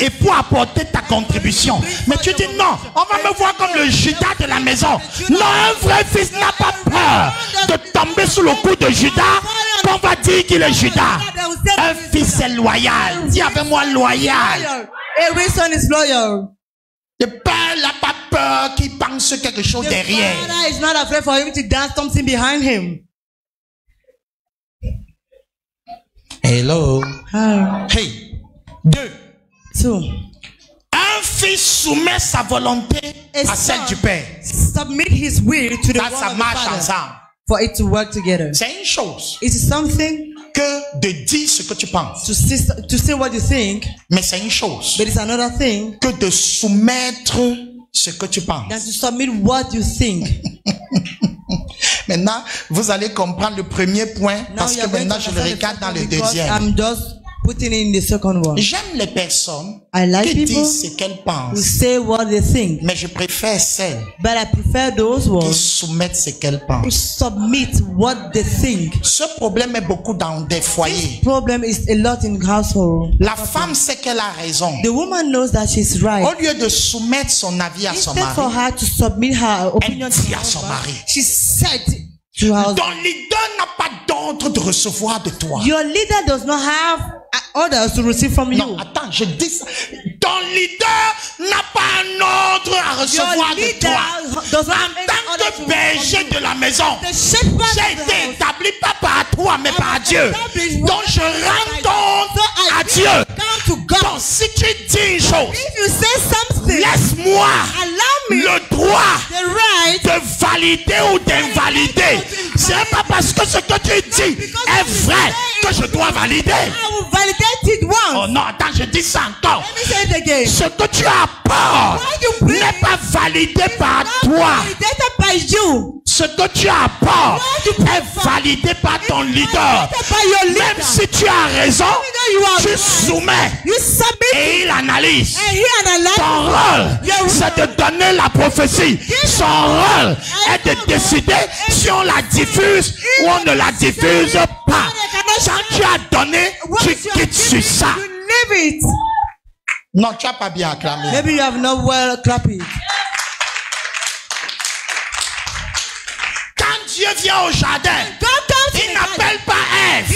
et pour apporter ta contribution. Mais tu dis non, on va me voir comme le Judas de la maison. Non, un vrai fils n'a pas peur de tomber sous le coup de Judas qu'on va dire qu'il est Judas. Un fils est loyal. Dis avec moi loyal. A is loyal. Le père n'a pas peur qu'il pense quelque chose The derrière. father is not afraid for him to dance something behind him. Hello. Ah. Hey. Deux. So, Un fils soumet sa volonté A à celle du père. submit his will to the will ça marche ensemble. for it to work together. C'est une chose It is something que de dire ce que tu penses. to say what you think, Mais c'est une chose but it's another thing que de soumettre ce que tu penses. to submit what you think. Maintenant, vous allez comprendre le premier point Now parce que maintenant je le regarde dans le deuxième. I'm just putting in the second one. J'aime les personnes I like qui disent ce qu'elles who pensent. say what they think, Mais je préfère celles but I prefer those qui soumettent ce qu'elles who pensent. submit what they think. Ce problème est beaucoup dans des foyers. Problem is a lot in household. La femme sait qu'elle a raison. The woman knows that she's right. Au lieu de soumettre son avis à son for mari, her to submit her opinion to dit à son mari. she said to her husband, ton leader n'a pas d'ordre de recevoir de toi. Your leader does not have uh, orders to receive from Non, you. attends, je dis ça. Ton leader n'a pas un ordre à recevoir de toi. En tant que berger de la maison, j'ai été établi pas par toi, mais par Dieu. Donc je rends compte à Dieu. Donc si tu dis une chose, laisse-moi le droit de valider ou d'invalider. C'est pas parce que ce que tu dis est vrai que je dois valider. Oh non, attends, je dis ça encore. Ce que tu apportes n'est pas validé par toi. Ce que tu apportes est validé par ton leader. Même si tu as raison, tu soumets. You submit. Et il analyse. Ton rôle, c'est de donner la prophétie. Son rôle est de décider si on la diffuse ou on ne la diffuse pas. Quand tu as donné, tu quittes sur ça. Non, tu n'as pas bien acclamé. Maybe you have not well clap it. Quand Dieu vient au jardin, il n'appelle pas Ève.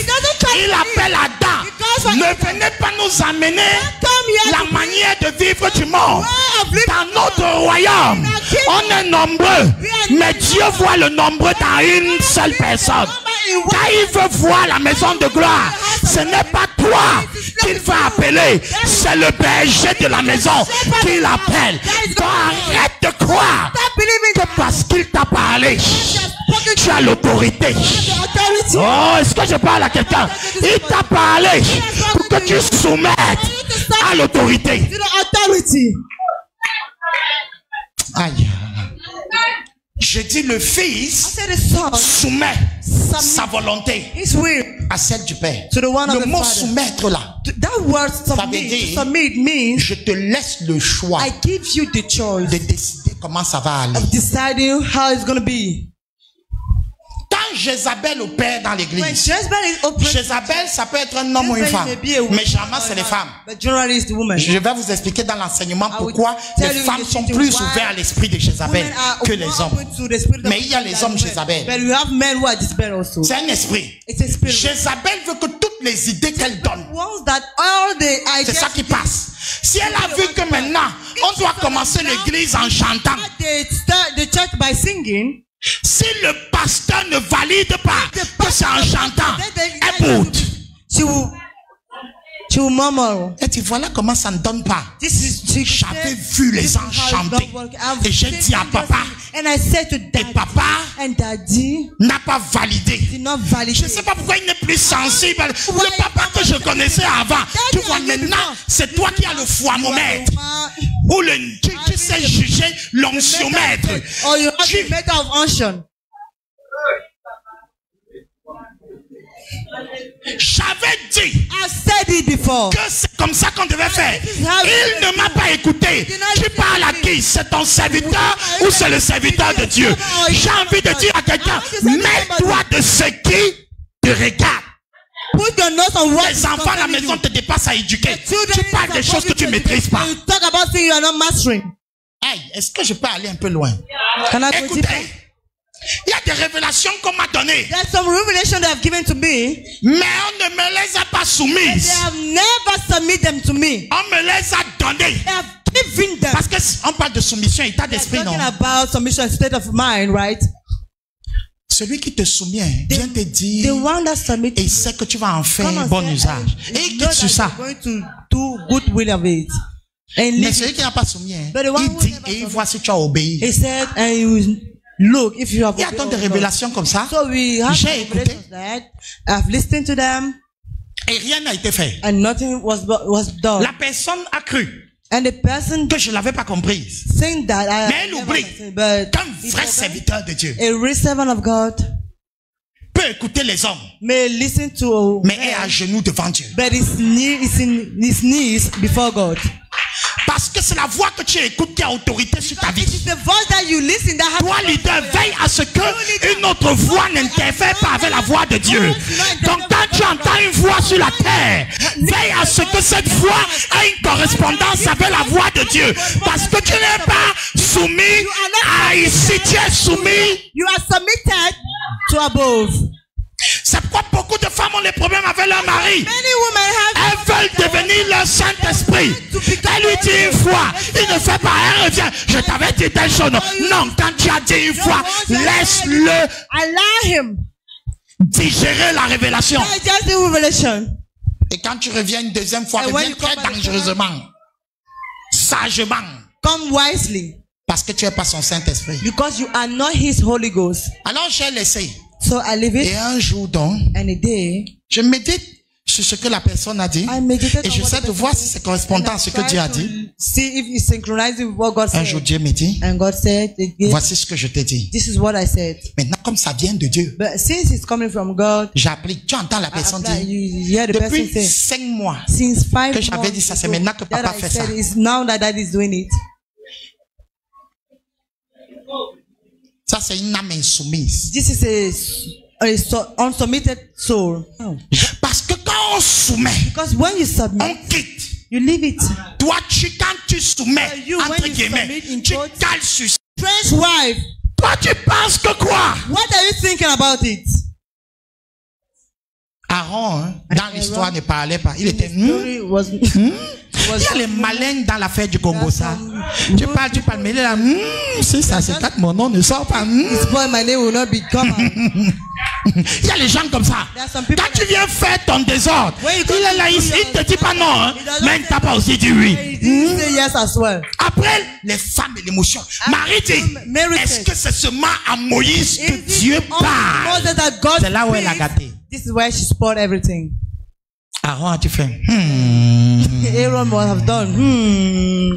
Il appelle. Adam. Ne venez pas nous amener la manière de vivre du monde. Dans notre royaume, on est nombreux, mais Dieu voit le nombre dans une seule personne. Quand il veut voir la maison de gloire, ce n'est pas toi qu'il va appeler, c'est le berger de la maison qu'il appelle. Donc arrête de croire que parce qu'il t'a parlé, a l'autorité. The authority. Oh, est-ce que je parle à quelqu'un? Il t'a parlé pour que tu soumettes à l'autorité. Aïe. Je dis le Fils soumet. Sa volonté à celle du Père. to the one of Le the mot soumettre là, That word veut dire- je te laisse le choix I give you the choice de décider comment ça va aller. of deciding how it's going to be. Quand Jézabel opère dans l'église, Jézabel, ça peut être un homme ou une femme. Mais généralement, c'est les femmes. Je vais vous expliquer dans l'enseignement pourquoi les femmes sont plus ouvertes à l'esprit de Jézabel que les hommes. Mais il y a les hommes. Jézabel. C'est un esprit. Jézabel veut que toutes les idées qu'elle donne, c'est ça qui passe. Si elle a vu que maintenant, on doit commencer l'église en chantant, si le pasteur ne valide pas que c'est en chantant, then Et tu voilà comment ça ne donne pas. J'avais vu les anges chanter. Et j'ai dit à papa, sing. And I said to daddy, papa n'a pas validé. Je ne sais pas pourquoi il n'est plus sensible. Le papa que je connaissais avant, tu vois maintenant, c'est toi qui as le foimomètre. Ou le, tu, tu sais juger l'onctiomètre. Tu- the meter of unction. J'avais dit I've said it before. que c'est comme ça qu'on devait faire. Il ne m'a pas écouté. Tu parles à qui? C'est ton serviteur ou c'est le serviteur de Dieu? J'ai envie de dire à quelqu'un, mets-toi de ce qui te regarde. Put your nose on what Les enfants à la maison you. te dépassent à éduquer. Tu parles des choses que tu ne maîtrises pas. You talk about things you are not mastering. Hey, est-ce que je peux aller un peu loin? Can I go Écoutez? Il y a des révélations qu'on m'a données, There's some revelation they have given to me. mais on ne me les a pas They soumises. have never submitted them to me. On me les a données. They have given them. Parce que on parle de soumission, état d'esprit, non? talking about submission, state of mind, right? Celui qui te soumet vient te The dire one that submits et sait que tu vas en faire bon usage. Et il quitte sur ça. you're going to do good will of it. And Mais celui qui n'a pas soumis, the il dit et il submit- voit si tu as obéi. He said, and you look if you have. Il y a tant de révélations comme ça. So we have J'ai écouté. that I've listened to them Et rien n'a été fait. and nothing was was done. La personne a cru And the person que je ne l'avais pas comprise. saying that I Mais elle oublie qu'un vrai serviteur de Dieu a real servant of God peut écouter les hommes, may listen to mais men, est à genoux devant Dieu. but his knee is in his knees before God. Parce que c'est la voix que tu écoutes qui a autorité sur ta vie. is the voice that you listen that has Toi, leader, veille à ce que une autre voix n'interfère pas avec la voix de Dieu. Donc, quand tu entends une voix sur la terre, veille à ce que cette voix ait une correspondance avec la voix de Dieu. Parce que tu n'es pas soumis à ici, tu es soumis. You are submitted to above. C'est pourquoi beaucoup de femmes ont des problèmes avec leur mari. Elles veulent devenir leur Saint-Esprit. Elle lui dit une fois, il ne fait pas, elle revient. Je t'avais dit telle chose. Non, quand tu as dit une fois, laisse-le digérer la révélation. Et quand tu reviens une deuxième fois, reviens très dangereusement, sagement, Come wisely, parce que tu n'es pas son Saint-Esprit. because you are not his Holy Ghost. Alors j'ai laissé. So I leave Et un jour donc, and a day je médite sur ce que la personne a dit. Et on je what sais the de voir si c'est correspondant à ce que Dieu a dit. See if it's synchronized with what God Un said. jour Dieu me dit, And God said, again, voici ce que je t'ai dit. this is what I said. Maintenant, comme ça vient de Dieu, But since it's coming from God, j'applique. Tu entends la personne dire, you depuis cinq mois, since five que j'avais dit ça, c'est maintenant que papa fait ça. It's now that dad is doing it. Ça c'est une âme insoumise. This is a, a so- unsubmitted soul. Parce que quand on soumet, Because when you submit, on quitte. you leave it. Toi, tu, quand tu soumets, You, when entre you guillemets, tu cales sur. Strange wife, Toi, tu penses que quoi? What are you thinking about it? Aaron, hein, dans l'histoire, ne parlait pas. Il était... hmm, was, Il y a les malins dans l'affaire du Congo, ça. Tu parles, tu parles, mais là, hmm, si ça, c'est quatre, mon nom ne sort pas. hmm. Il y a les gens comme ça. Quand tu viens faire ton désordre, il est là, il ne te dit pas non. Hein. Mais il say t'a pas aussi dit oui. Après, les femmes et l'émotion. Marie dit, est-ce que c'est seulement à Moïse que Dieu only parle? C'est là où elle a gâté. This is where she spoiled everything. Aaron a tu fait hmm. Aaron must have done. Hmm.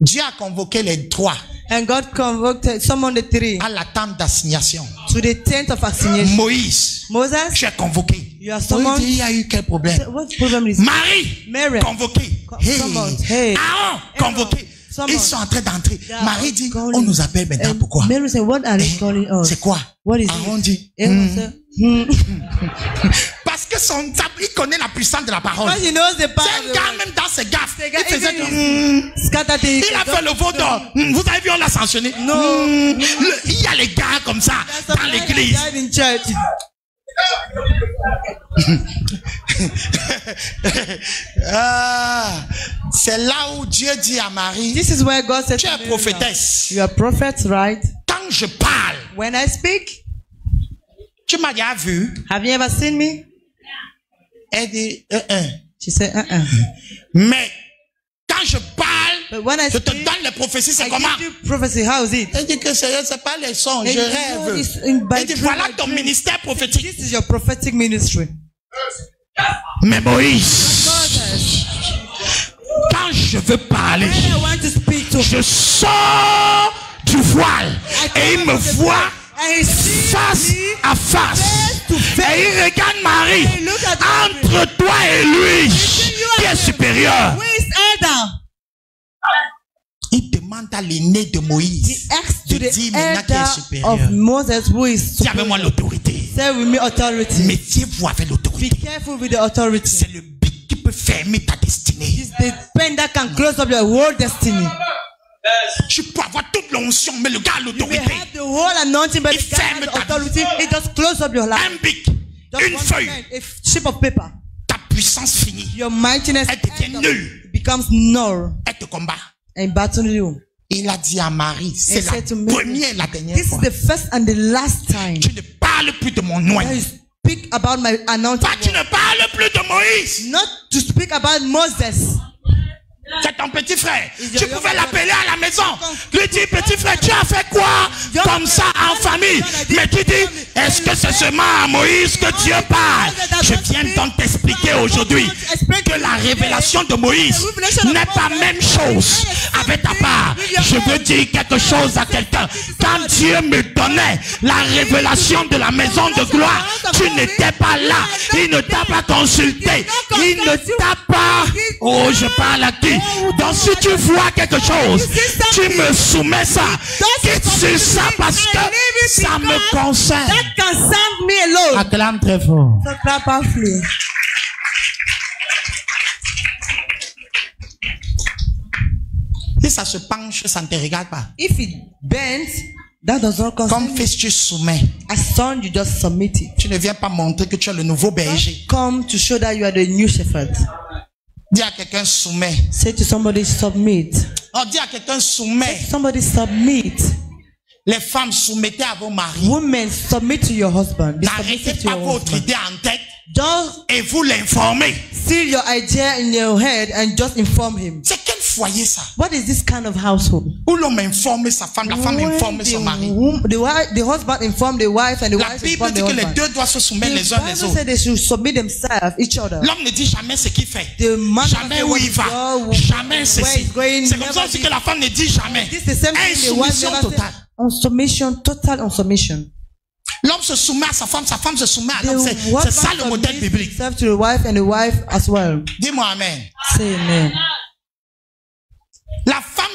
Dieu a convoqué les trois And God convoked someone the three à la tente d'assignation. to the tent of vaccination. Moïse, Moses, tu es convoqué. You are Moïse someone- dit, il y a eu quel problème? What problem is Marie, Mary. convoqué. Co- Hey. hey. Aaron, convoqué. Someone. Ils sont en train d'entrer. Yeah, Marie dit, calling. on nous appelle maintenant. Pourquoi? Mary said, What are they Eh, calling us? C'est quoi? What is Aaron it? dit, Aaron hmm. parce que son il connaît la puissance de la parole. C'est un gars même dans ses gaffes. Il faisait the- Il a fait le d'or. Hmm, Vous avez vu, on l'a sanctionné. Non. Le- Il y a les gars comme ça dans l'église. Ah, c'est là où Dieu dit à Marie, This is where God said tu es prophétesse. You are prophet, right? Quand je parle, When I speak, tu m'as déjà vu. have you ever seen me? Elle dit, euh, euh. She said, uh-uh. mais quand je parle, But when I je te speak, donne les prophéties, c'est comment? prophecy. How is it? Elle dit que c'est c'est pas les sons, And je rêve. Elle dit, voilà ton dream. ministère prophétique. This is your prophetic ministry. Mais Moïse, quand je veux parler, when I want to speak to je sors du voile et il me voit face à face. Et il regarde Marie. Entre toi et lui, qui est supérieur? Who is elder? Il demande à l'aîné de Moïse de dire maintenant qui est supérieur. of Moses who is Dis avec moi l'autorité. Say with me authority. Méfiez-vous avec Be l'autorité. careful with the authority. C'est le but qui peut fermer ta destinée. Tu peux avoir toute l'onction, mais le gars a l'autorité. Il ferme ta. It just close up your life. Un bic, une feuille, sheet of paper. ta puissance finie. Your mightiness Elle devient nulle. becomes null Elle te combat. and battle you. Il a dit à Marie, c'est la said to Mary, première et la dernière This is fois. the first and the last time Tu ne parles plus de mon nom. speak about my. Toi, tu ne parles plus de Moïse. Not to speak about Moses. C'est ton petit frère. Tu pouvais l'appeler à la maison. Lui dis, petit frère, tu as fait quoi comme ça en famille? Mais tu dis, est-ce que c'est seulement à Moïse que Dieu parle? Je viens donc t'expliquer aujourd'hui que la révélation de Moïse n'est pas même chose avec ta part. Je veux dire quelque chose à quelqu'un. Quand Dieu me donnait la révélation de la maison de gloire, tu n'étais pas là. Il ne t'a pas consulté. Il ne t'a pas... Oh, je parle à qui? Donc si tu vois quelque chose, tu me soumets ça. Quitte sur ça parce que ça me concerne. Acclame très fort. Si ça se penche, ça ne te regarde pas. If it bends, that does not concern Comme me. fils, tu soumets. As son, you just submit it. Tu ne viens pas montrer que tu es le nouveau berger. Come to show that you are the new shepherd. À quelqu'un soumets. Say to somebody, submit. Oh, dis à quelqu'un soumets. Somebody submit. Les femmes soumettez à vos maris. Women, submit to your husband. N'arrêtez to pas votre idée en tête Just et vous l'informez. seal your idea in your head and just inform him. C'est quel foyer ça What is this kind of household? Où l'homme informe sa femme, la femme When informe the, son mari. the, wife, the husband inform the wife and the La wife Bible inform dit the que les husband. deux doivent se soumettre les uns les autres. said they should submit themselves, each other. L'homme ne dit jamais ce qu'il fait. The man Jamais où il va. go, Jamais ceci. C'est comme ça aussi que la femme ne dit jamais. This is the same thing the wife never say. totale. On submission, total on submission. L'homme se soumet à sa femme, sa femme se soumet à l'homme. C'est ça le modèle biblique. to the wife and the wife as well. Dis-moi Amen. Say amen.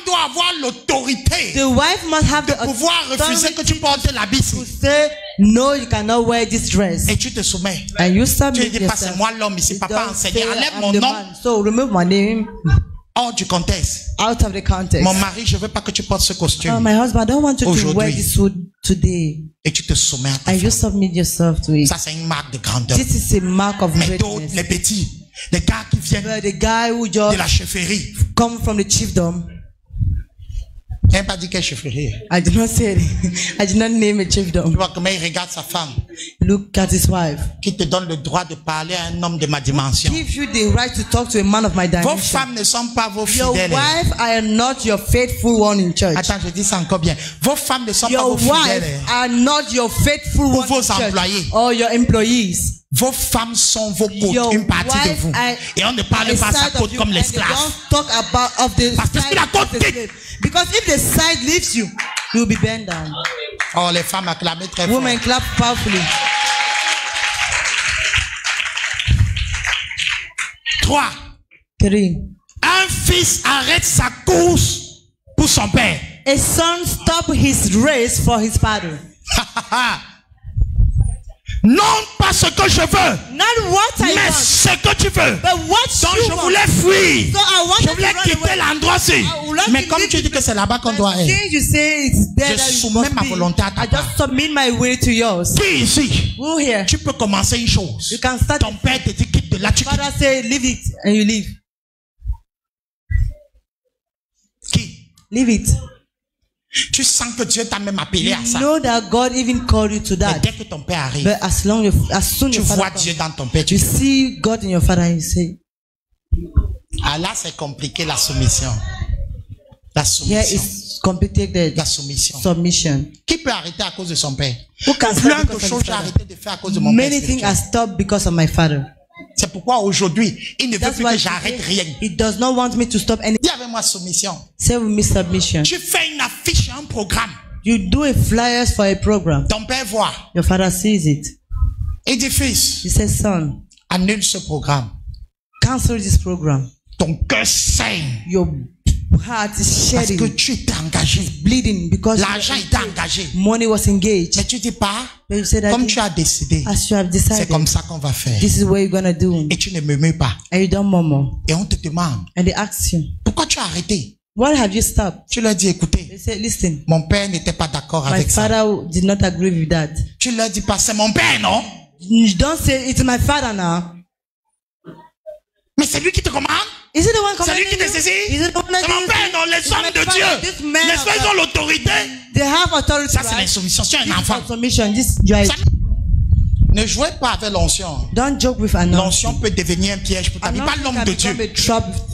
La doit avoir l'autorité The wife must have de the pouvoir refuser que tu portes to say, no, you cannot wear this dress. et tu te soumets. And you Tu submit ne dis pas c'est moi l'homme ici, papa say, Enlève mon nom. So remove my name hors du contexte. out of the context. Mon mari, je veux pas que tu portes ce Oh, costume. my husband, I don't want you to wear this suit today. Et tu te soumets à ta And you submit yourself to it. Ça, c'est une marque de grandeur. This is a mark of Mais d'autres, les petits, les gars qui viennent the guy who de just la chefferie, come from the chiefdom, N'a pas dit quel chevrier. I did not say it. I did not name a Tu chiefdom. vois comment il regarde sa femme? Look at his wife. qui te donne le droit de parler à un homme de ma dimension. Give you the right to talk to a man of my Vos dimension. femmes ne sont pas vos Your fidèles. wife are not your faithful one in church. Attends, je dis ça encore bien. Vos femmes ne sont pas Your vos wife fidèles. are not your faithful Ou one vos in church. employés. Or your employees. Vos femmes sont vos côtes, une partie de vous. Et on ne parle pas sa côte comme l'esclave. Parce que si la côte quitte-. Because if the side leaves you, you will be bent down. Oh, les femmes acclamaient très fort. Women clap powerfully. Trois. Three. Un fils arrête sa course pour son père. A son stop his race for his father. Non pas ce que je veux, Not what I mais want, ce que tu veux. but what Donc you je want. voulais fuir. So I wanted Je to voulais quitter l'endroit-ci. Mais comme tu dis the- que c'est là-bas qu'on doit être. Since you say it's there Je soumets ma volonté à ta I just submit my will to yours. Qui ici? Who here? Tu peux commencer une chose. You can start. Ton père te dit quitte de là, tu quittes. Father say leave it and you leave. Qui? Leave it. Tu sens que Dieu t'a même appelé à You ça. know that God even called you to Mais that. dès que ton père arrive, But as long you, as soon tu vois Dieu comes, dans ton père. Tu you see God in your father, you say, ah là, c'est compliqué la soumission. La here soumission. is complicated La soumission. submission. Qui peut arrêter à cause de son père? Who can Plein stop de choses j'ai arrêté de faire à cause de mon père. Many things spirituel. are stopped because of my father. C'est pourquoi aujourd'hui, il ne veut That's plus why que j'arrête rien. he does not want me to stop any. Dis avec moi soumission. Say with me submission. Tu fais une affiche, un programme. You do a flyers for a program. Ton père voit. Your father sees it. Il dit, fils, He says, son, annule ce programme. cancel this program. Ton cœur saigne. Your heart is Parce que shedding, tu étais engagé. bleeding because L'argent était engagé. money was engaged. Mais tu dis pas, But you say that comme tu as décidé, as you have c'est decided, comme ça qu'on va faire. this is what you're gonna do, Et tu ne murmures pas. and you don't murmur, Et on te demande, and they ask you, pourquoi tu as arrêté? what have you stopped? Tu leur dis, écoutez, They say, listen, mon père n'était pas d'accord my avec ça. father did not agree with that. Tu leur dis pas, c'est mon père, non? You don't say it's my father now. Mais c'est lui qui te commande? Is it the one C'est lui commanding qui te saisit? C'est mon père, non Les hommes de. Dieu. Les God? ont l'autorité? They have authority. Ça, c'est l'insoumission. Tu es un enfant. Ne jouez pas avec l'onction. Don't joke with an L'onction peut devenir un piège pour ta vie. Pas l'homme de Dieu.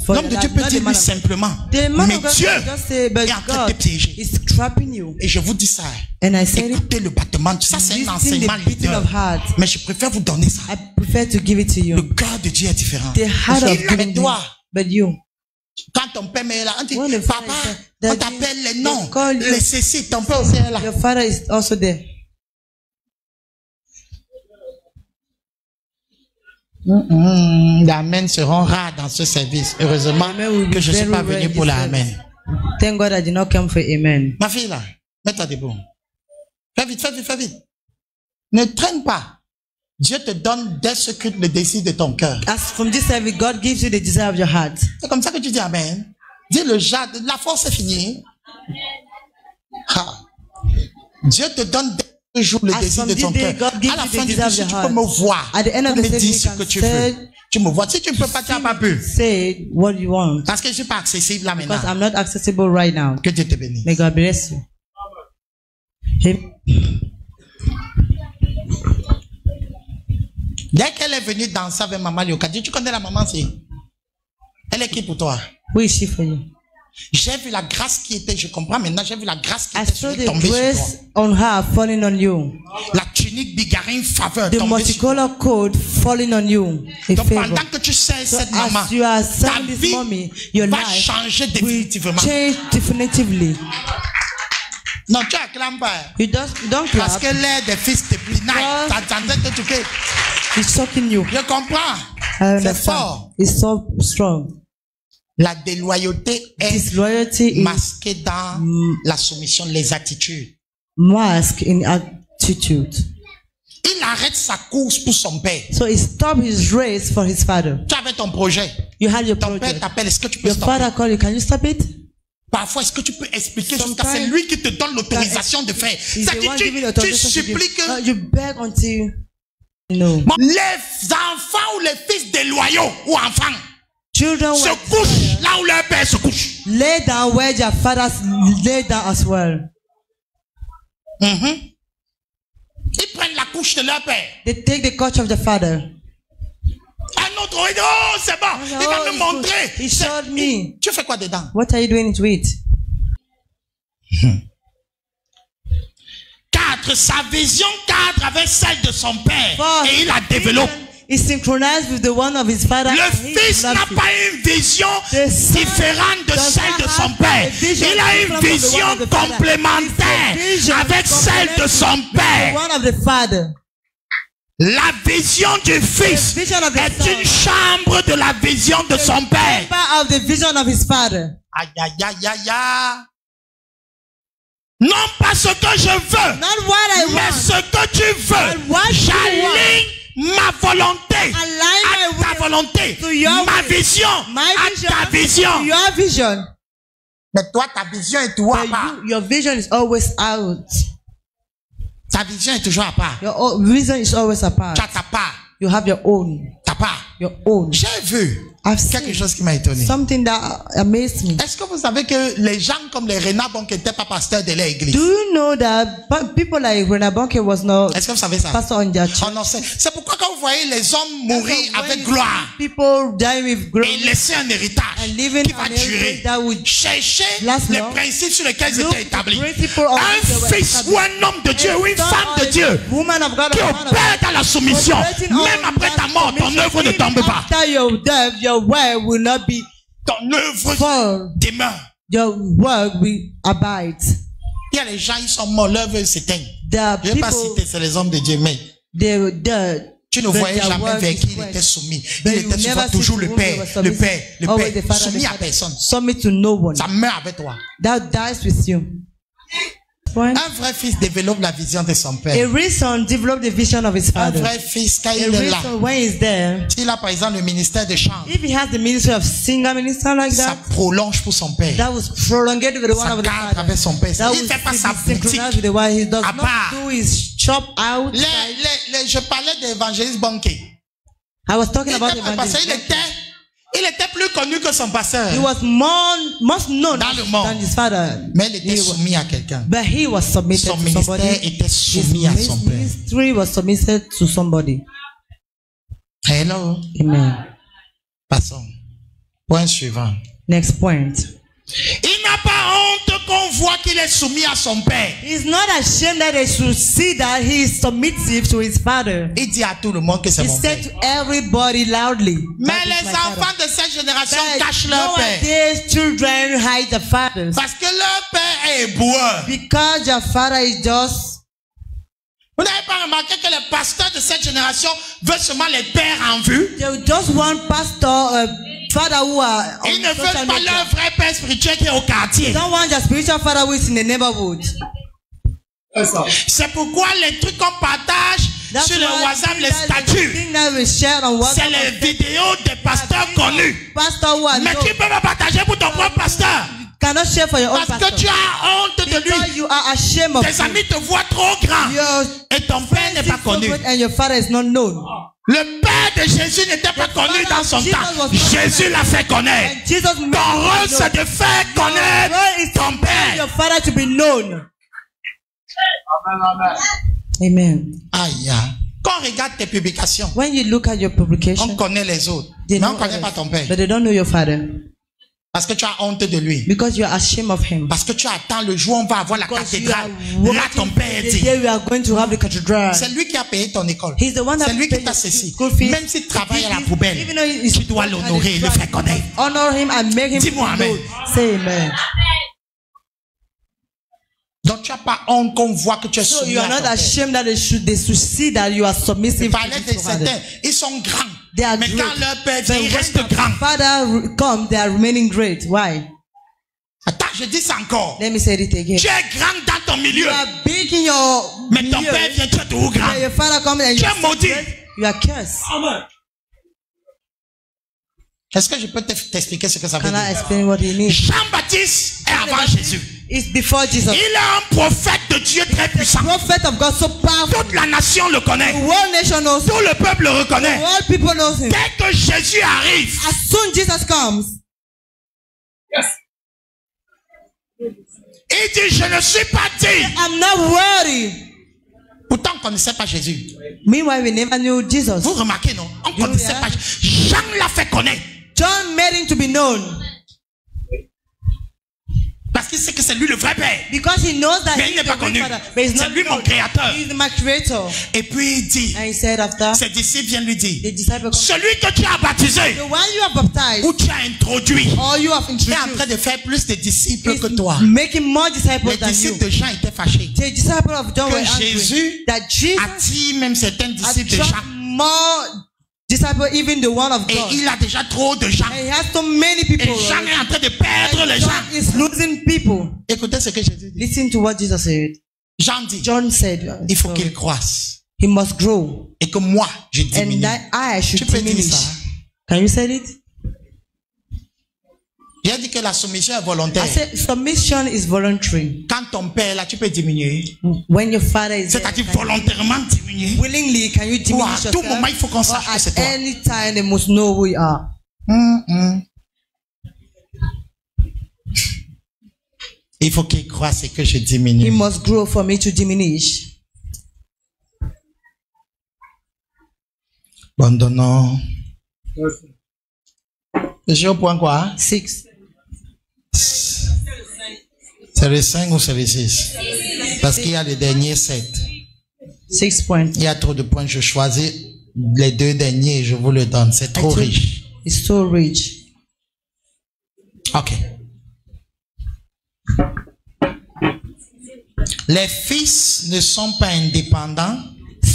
L'homme de Dieu peut dire lui simplement. The man Mais Dieu est en train de te piéger. is trapping you. Et je vous dis ça. Écoutez le battement. Ça, c'est un enseignement leader. Mais je préfère vous donner ça. I prefer to give it to Le cœur de Dieu est différent. Il avec giving toi. But you. Quand ton père est là, on dit, When papa, on t'appelle les noms, les ceci, ton père aussi est là. Your father is also there. Les amen seront rares dans ce service. Heureusement Amen que je ne suis pas venu pour this l'amen. Thank God I did not come for amen. Ma fille là, mets-toi debout. Fais vite, fais vite, fais vite. Ne traîne pas. Dieu te donne dès ce que le désir de ton cœur. As from this service, God gives you the desire of your heart. C'est comme ça que tu dis Amen. Dis le jade, la force est finie. Ah. Dieu te donne dès ce jour le As désir de ton cœur. À la fin du of tu peux me voir. At the end of me dis ce que tu veux. say- Tu me vois. Si tu ne peux pas, tu n'as pas pu. Say what you want. Parce que je ne suis pas accessible là Because maintenant. I'm not accessible right now. Que Dieu te bénisse. May God bless you. Amen. Dès qu'elle est venue danser avec maman Lyoka, dis, tu connais la maman, c'est. Elle est qui pour toi? She for you? J'ai vu la grâce qui était, je comprends maintenant, j'ai vu la grâce qui I était saw sur toi. on her falling on you. La tunique bigarine faveur The tombée multicolor code falling on you. A Donc favor. pendant que tu sais So cette maman, you are ta vie mommy, your va life changer définitivement. change definitively. Non, tu acclames pas. You don't, you don't Parce que l'air des fils que tu fais. It's shocking you. Je comprends. C'est fort. It's so strong. La déloyauté est masquée dans la soumission, les attitudes. masked in attitude. Il arrête sa course pour son père. So he stopped his race for his father. Tu avais ton projet. You had your Ton père project. t'appelle. Est-ce que tu peux Your stopper? father called you. Can you stop it? Parfois, est-ce que tu peux expliquer jusqu'à c'est lui qui te donne l'autorisation de faire? One tu, tu supplies que Uh, you beg until no. les enfants ou les fils déloyaux ou enfants Children se couchent là où leur père se couche. lay down where their fathers lay down as well. Mhm. Ils prennent la couche de leur père. They take the couch of the father. Un autre, il dit, oh, c'est bon. Il va me montrer. good. He C'est- showed me. Tu fais quoi dedans? What are you doing it with? Quatre, sa vision cadre avec celle de son père. Four, Et il la développe. is synchronized with the one of his father. Le fils n'a pas une vision différente de celle de son père. Il a une vision complémentaire avec celle de son père. with The one of the father. La vision du fils est une chambre de la vision de son père. Aïe, aïe, aïe, aïe, aïe. Non pas ce que je veux, Not what I mais want. ce que tu veux. J'aligne ma volonté à ta volonté, to your ma vision My à vision. ta vision. Your vision. Mais toi, ta vision est toujours à But you, your vision is always out. Ta vision est toujours à part. Your vision is always apart. Tu as ta part. You have your own. Ta part. Your own. J'ai vu Quelque chose qui m'a étonné. something that amazed me. Est-ce que vous savez que les gens comme les Renard donc n'étaient pas pasteurs de l'église? Do you know that people like Rena Bonke was not Est-ce que vous savez ça? pastor on their church? Oh non, c'est pourquoi quand vous voyez les hommes mourir avec gloire People die with et glory. laisser un héritage And qui va durer, that would chercher les long. principes sur lesquels ils étaient établis. Un fils ou un homme de Dieu ou une femme de Dieu woman of God qui opère dans la soumission, même après ta mort, ton œuvre ne tombe pas. After your death, your word will not be Ton œuvre demeure. Your word will abide. Il y a les gens, ils sont morts, l'œuvre s'éteint. The Je ne vais pas citer, c'est les hommes de Dieu, mais tu ne voyais jamais vers qui il était soumis. Il était souvent toujours to le père, le submissive. père, le père, soumis à personne. Submit to no one. Ça meurt avec toi. That dies with you. Point. Un vrai fils développe la vision de son A père. real son developed the vision of his Un father. vrai fils, quand A il est là, when he's there, s'il a par exemple le ministère de chant, if he has the ministry of singer minister like ça that, prolonge pour son père. that was prolonged with the one Ça of the father. avec son père. That Il ne fait pas sa boutique. with the one he does à not part. do his shop out. Les, les, les- je parlais d'évangéliste banquet. I was talking Il about parce qu'il evangelism. était, il était plus connu que son pasteur. He was more, most known Dans le monde. than his father. Mais il était He was- soumis à quelqu'un. But he was submitted Son to ministère somebody. était His soumis à son père. ministry was submitted to somebody. Hello. Amen. Passons. Point suivant. Next point. Il n'a pas honte qu'on voit qu'il est soumis à son père. He's not ashamed that they should see that he is submissive to his father. Il dit à tout le monde que c'est He mon père. said to everybody loudly. Mais "That is les my father." enfants de cette génération But cachent leur père. children hide their fathers Parce que leur père est boueur. because your father is just. Vous n'avez pas remarqué que les pasteurs de cette génération veulent seulement les pères en vue? They just one pastor, uh, father who are on Ils ne veulent pas leur vrai père spirituel qui est au quartier. They don't want their spiritual father who is in the neighborhood. C'est pourquoi les trucs qu'on partage That's sur le why WhatsApp, things les that- statuts, things that we share on c'est WhatsApp les vidéos des pasteurs connus. Pastor who are Mais known. tu peux pas partager pour ton propre pasteur? Cannot share for your own Parce que pastor. tu as honte de Because lui. you are ashamed of Tes amis te voient trop grand. your Et ton père n'est pas connu. and your father is not known. Le père de Jésus n'était pas connu dans son Jesus temps. Jésus l'a fait connaître. Ton rôle, c'est de faire connaître ton père. your father to be known. Amen. Aïe, aïe. Quand on regarde tes publications, When you look at your on publication, connaît les autres. Mais on ne connaît pas ton père. but they don't know your father Parce que tu as honte de lui. because you are ashamed of him. Parce que tu attends le jour où on va avoir la Because cathédrale. Là, ton père dit. C'est lui qui a payé ton école. He's the one that C'est lui qui t'a ceci. Même s'il travaille à la poubelle, tu dois l'honorer et le faire connaître. Honor him and make him Dis-moi amen. Say amen. Pas honte qu'on voit que tu es So soumis you à are ton not ashamed that they should they should see that you are submissive father. certains. Ils sont grands. They are Mais great. quand leur père But vient, ils when restent their grands. father come, they are remaining great. Why? Attends, je dis ça encore. Let me say it again. Tu es grand dans ton milieu. You are big in your Mais ton milieu. père vient, tu es toujours grand. Your father comes and Tu you es maudit. you are cursed. Est-ce que je peux te- t'expliquer ce que ça veut Can dire? Jean-Baptiste est avant Jésus. It's before Jesus. Il est un prophète de Dieu très puissant. Prophet of God so powerful. Toute la nation le The connaît. nation knows. Tout le peuple le The reconnaît. people knows him. Dès que Jésus arrive, As soon Jesus comes, Il dit, je ne suis pas digne. I'm not worthy. Pourtant, on ne connaissait pas Jésus. Meanwhile, we never knew Jesus. Vous remarquez, non? On ne connaissait pas. Jean l'a fait connaître. John made him to be known Parce qu'il sait que c'est lui le vrai Père. because he knows that Mais il n'est pas connu. C'est not lui mon créateur. My creator. Et puis il dit, And he said after, ses disciples viennent lui the dire, disciple celui que tu as baptisé the one you have baptized ou tu as introduit or you have est en train de faire plus de disciples que toi. making more disciples Les than you. disciples de Jean étaient fâchés. The disciples of John Que were angry Jésus that Jesus Attire même certains disciples de Jean. more disciples, even the one of Et God. il a déjà trop de gens. And he has so many Et people. Jean est en train de perdre les John gens. is losing people. Écoutez ce que Jésus dit. Listen to what Jesus said. Jean dit, John said, uh, il faut qu'il croisse. he must grow Et que moi, je and diminue. that I should Tu peux dire diminish. ça. Can you say it? J'ai dit que la soumission est volontaire. I said submission is voluntary. Quand ton père est là, tu peux diminuer. When your father is there, C'est-à-dire volontairement diminuer. willingly, can you Ou diminish à yourself? tout moment, il faut qu'on sache que c'est toi. any time, they must know who you are. Hum, hum. Il faut qu'il croisse et que je He diminue. must grow for me to diminish. Bon, donnons. Je suis au point quoi? Six. C'est le 5 ou c'est le 6? Parce qu'il y a les derniers 7. Six points. Il y a trop de points. Je choisis les deux derniers et je vous le donne. C'est trop riche. It's so rich. Ok. Les fils ne sont pas indépendants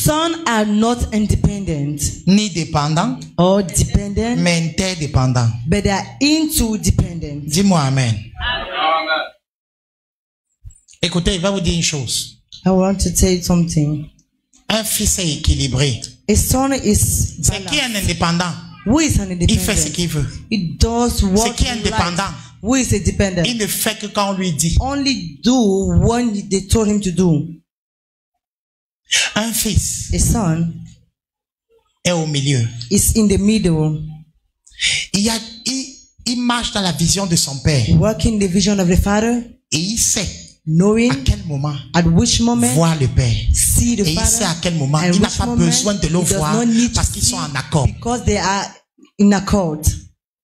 Sons are not independent ni dépendants, or dependent, mais interdépendants. but they are into dependent. Dis-moi Amen. Écoutez, il va vous dire une chose. I want to tell you something. Un fils est équilibré. A son is C'est qui un indépendant? Who is an Il fait ce independent? qu'il veut. It does what qui est he indépendant? likes. Who is a dependent? Il ne fait que quand on lui dit. Only do what they told him to do. Un fils A son est au milieu. is in the middle, Il, a, il, il marche dans la vision de son père. working the vision of the father, Et il sait knowing à quel moment at which moment voir le père. see the Et il sait à quel moment il n'a pas moment besoin de le voir parce qu'ils sont en accord. because they are in accord.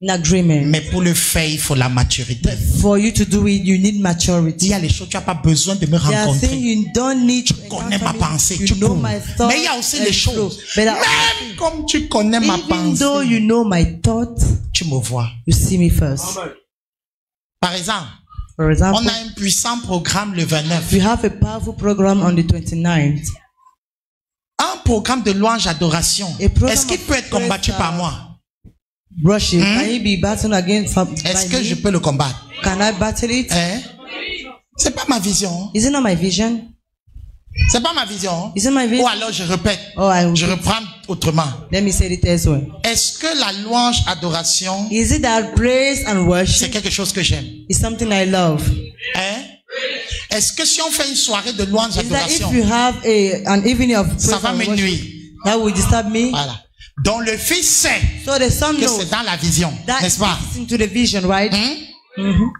Mais pour le faire, il faut la maturité. For you to do it, you need Il maturity. y a les choses, tu n'as pas besoin de me There are rencontrer. things you don't need to connais ma pensée, You tu know my thoughts Mais il y a aussi les choses. Même comme tu connais ma even though pensée, you know my thoughts, tu me vois. you see me first. Par exemple, For on example, a un puissant programme le 29. we have a powerful program on the 29th. Un programme de louange adoration. Est-ce qu'il peut être combattu par moi? Worship. Can you be battling against Est-ce que me? je peux le combattre? Can I battle it? Hein? C'est pas ma vision. Is it not my vision? C'est pas ma vision. Is it my Ou vision? alors je répète. Oh, I Je reprends autrement. Let me say it this way. Est-ce que la louange adoration, Is it that praise and c'est worship quelque chose que j'aime? is something I love? Hein? Est-ce que si on fait une soirée de louange Is that if adoration, you have a an evening of ça praise va and me nuire? that will disturb me? Voilà. Donc le fils sait So the son que c'est dans la vision, n'est-ce pas? into the vision, right? Hein? Mhm.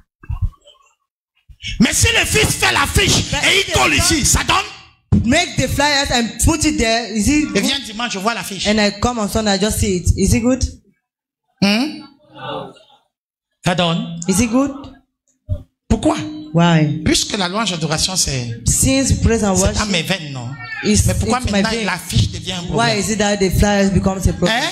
Mais si le fils fait l'affiche et il colle ici, ça donne? Make the flyers and put it there. Is it Et good? viens dimanche, je vois l'affiche. And I come on Sunday, I just see it. Is it good? Hein? Ça donne? Is it good? Pourquoi? Why? Puisque la louange adoration, c'est Since praise and c'est dans worship mes veines, non? is Mais pourquoi my maintenant l'affiche devient un why is it that the flyers becomes a problem? Hein?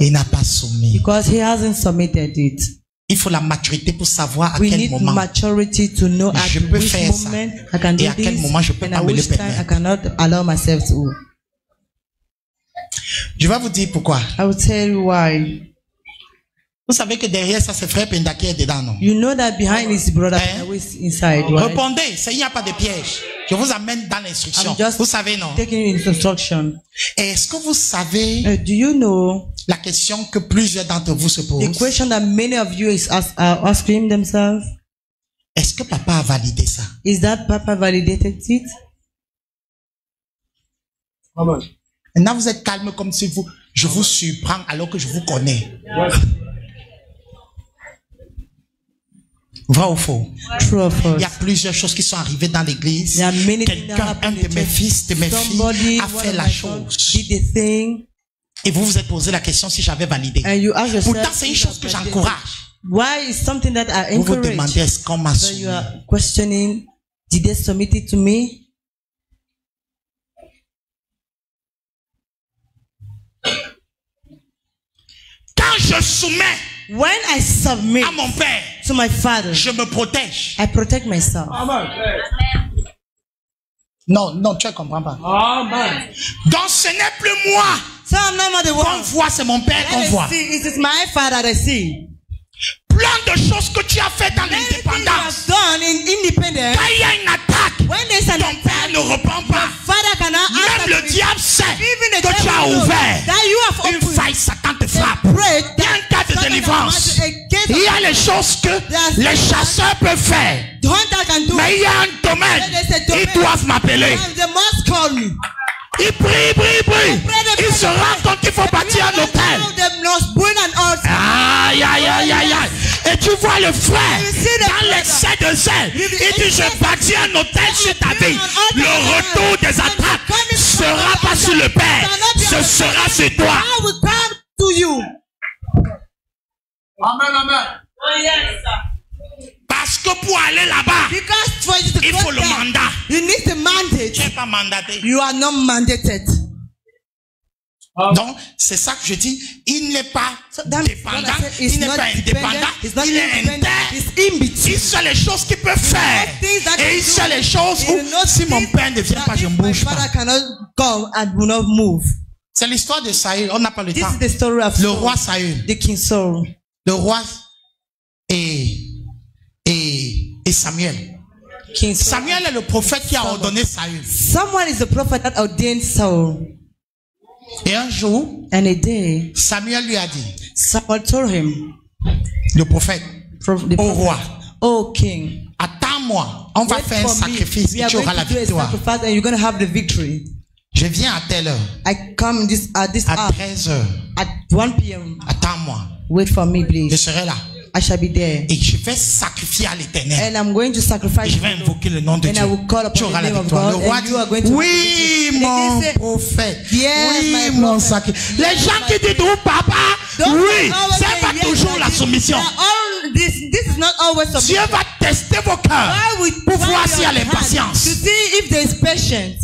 Il n'a pas soumis. Because he hasn't submitted it. Il faut la maturité pour savoir à We quel need moment. maturity to know at Je peux which faire ça. moment I can do Et à quel this moment je peux and pas at me le which time I permettre. cannot allow myself to. Je vais vous dire pourquoi. I will tell you why. Vous savez que derrière ça, c'est frère Penda qui est dedans, non? You know that behind his brother Hein? always inside, right? Répondez, il n'y a pas de piège. Je vous amène dans l'instruction. I'm just Vous savez, non? taking instruction. Et est-ce que vous savez Uh, do you know la question que plusieurs d'entre vous se the posent? question that many of you is ask, are asking themselves? Est-ce que papa a validé ça? Is that Papa validated it? Maintenant, vous êtes calme comme si vous, je vous surprends alors que je vous connais. Vrai ou faux? True or false? Il y a plusieurs choses qui sont arrivées dans l'église. Quelqu'un, un de mes fils, de mes Somebody, filles a fait la chose. Et vous vous êtes posé la question si j'avais validé. Pourtant, c'est une chose que j'encourage. Why is something that I Vous vous encourage? demandez est-ce qu'on m'a So soumis you are questioning, did they submit it to me? Quand je soumets When I submit à mon père, to my father, je me protège. I protect myself. Non, non, tu ne comprends pas. Donc ce n'est plus moi So I'm not more the qu'on voit, c'est mon père qu'on voit. us see, it is my father that I see. Plein de choses que tu as faites dans l'indépendance. Quand il y a une attaque, ton père ne répond pas. Même le diable sait que tu as ouvert une faille, Satan te frappe. Il y a un cas de délivrance. Il y a les choses que les chasseurs peuvent faire. Mais il y a un domaine. Ils doivent m'appeler. Ils prient, prient, prient. Ils se rendent compte qu'il faut bâtir un hôtel. Aïe, aïe, aïe, aïe, aïe. Et tu vois le frère, dans l'excès de zèle, il dit, je bâtis un hôtel sur ta vie. Le retour des attaques sera pas sur le père, ce sera sur toi. Come to you. Parce que pour aller là-bas, il faut le there, mandat. you need the Tu mandate. n'es pas mandaté. You are not mandated. Donc, c'est ça que je dis. Il n'est pas So dépendant, said il n'est pas indépendant, il est independent, inter. it's in between. Il sait les choses qu'il peut faire. things that Et he il do. sait les choses You où si mon père ne vient pas, je ne bouge pas. father cannot come and will not move. C'est l'histoire de Saül. On n'a pas le This temps. is the story of Le roi Saül. the king Saul. Le roi et, et, et Samuel. King Saul. Samuel est le prophète qui a ordonné Saül. Someone is the prophet that ordained Saul. Et un jour, And a day, Samuel lui a dit, someone told him, le prophète, prof- the au roi, Oh king, attends-moi, on va faire un sacrifice et tu auras la victoire. and you're going to have the victory. Je viens à telle heure, I come this at this à hour 13 heures. at 1 p.m. Attends-moi, Wait for me, je please. serai là. I shall be there. Et je vais sacrifier à l'éternel. And I'm going to Et sacrifice je vais invoquer le nom de And Dieu. I will call upon Tu auras la victoire. Le roi dit, oui, receive it." mon prophète. Yes, oui, mon sacrifice. Les gens qui disent, oh papa, oui, c'est pas yes, toujours la soumission. This, this is not always Dieu va tester vos cœurs pour voir s'il y a l'impatience. To see if there is patience.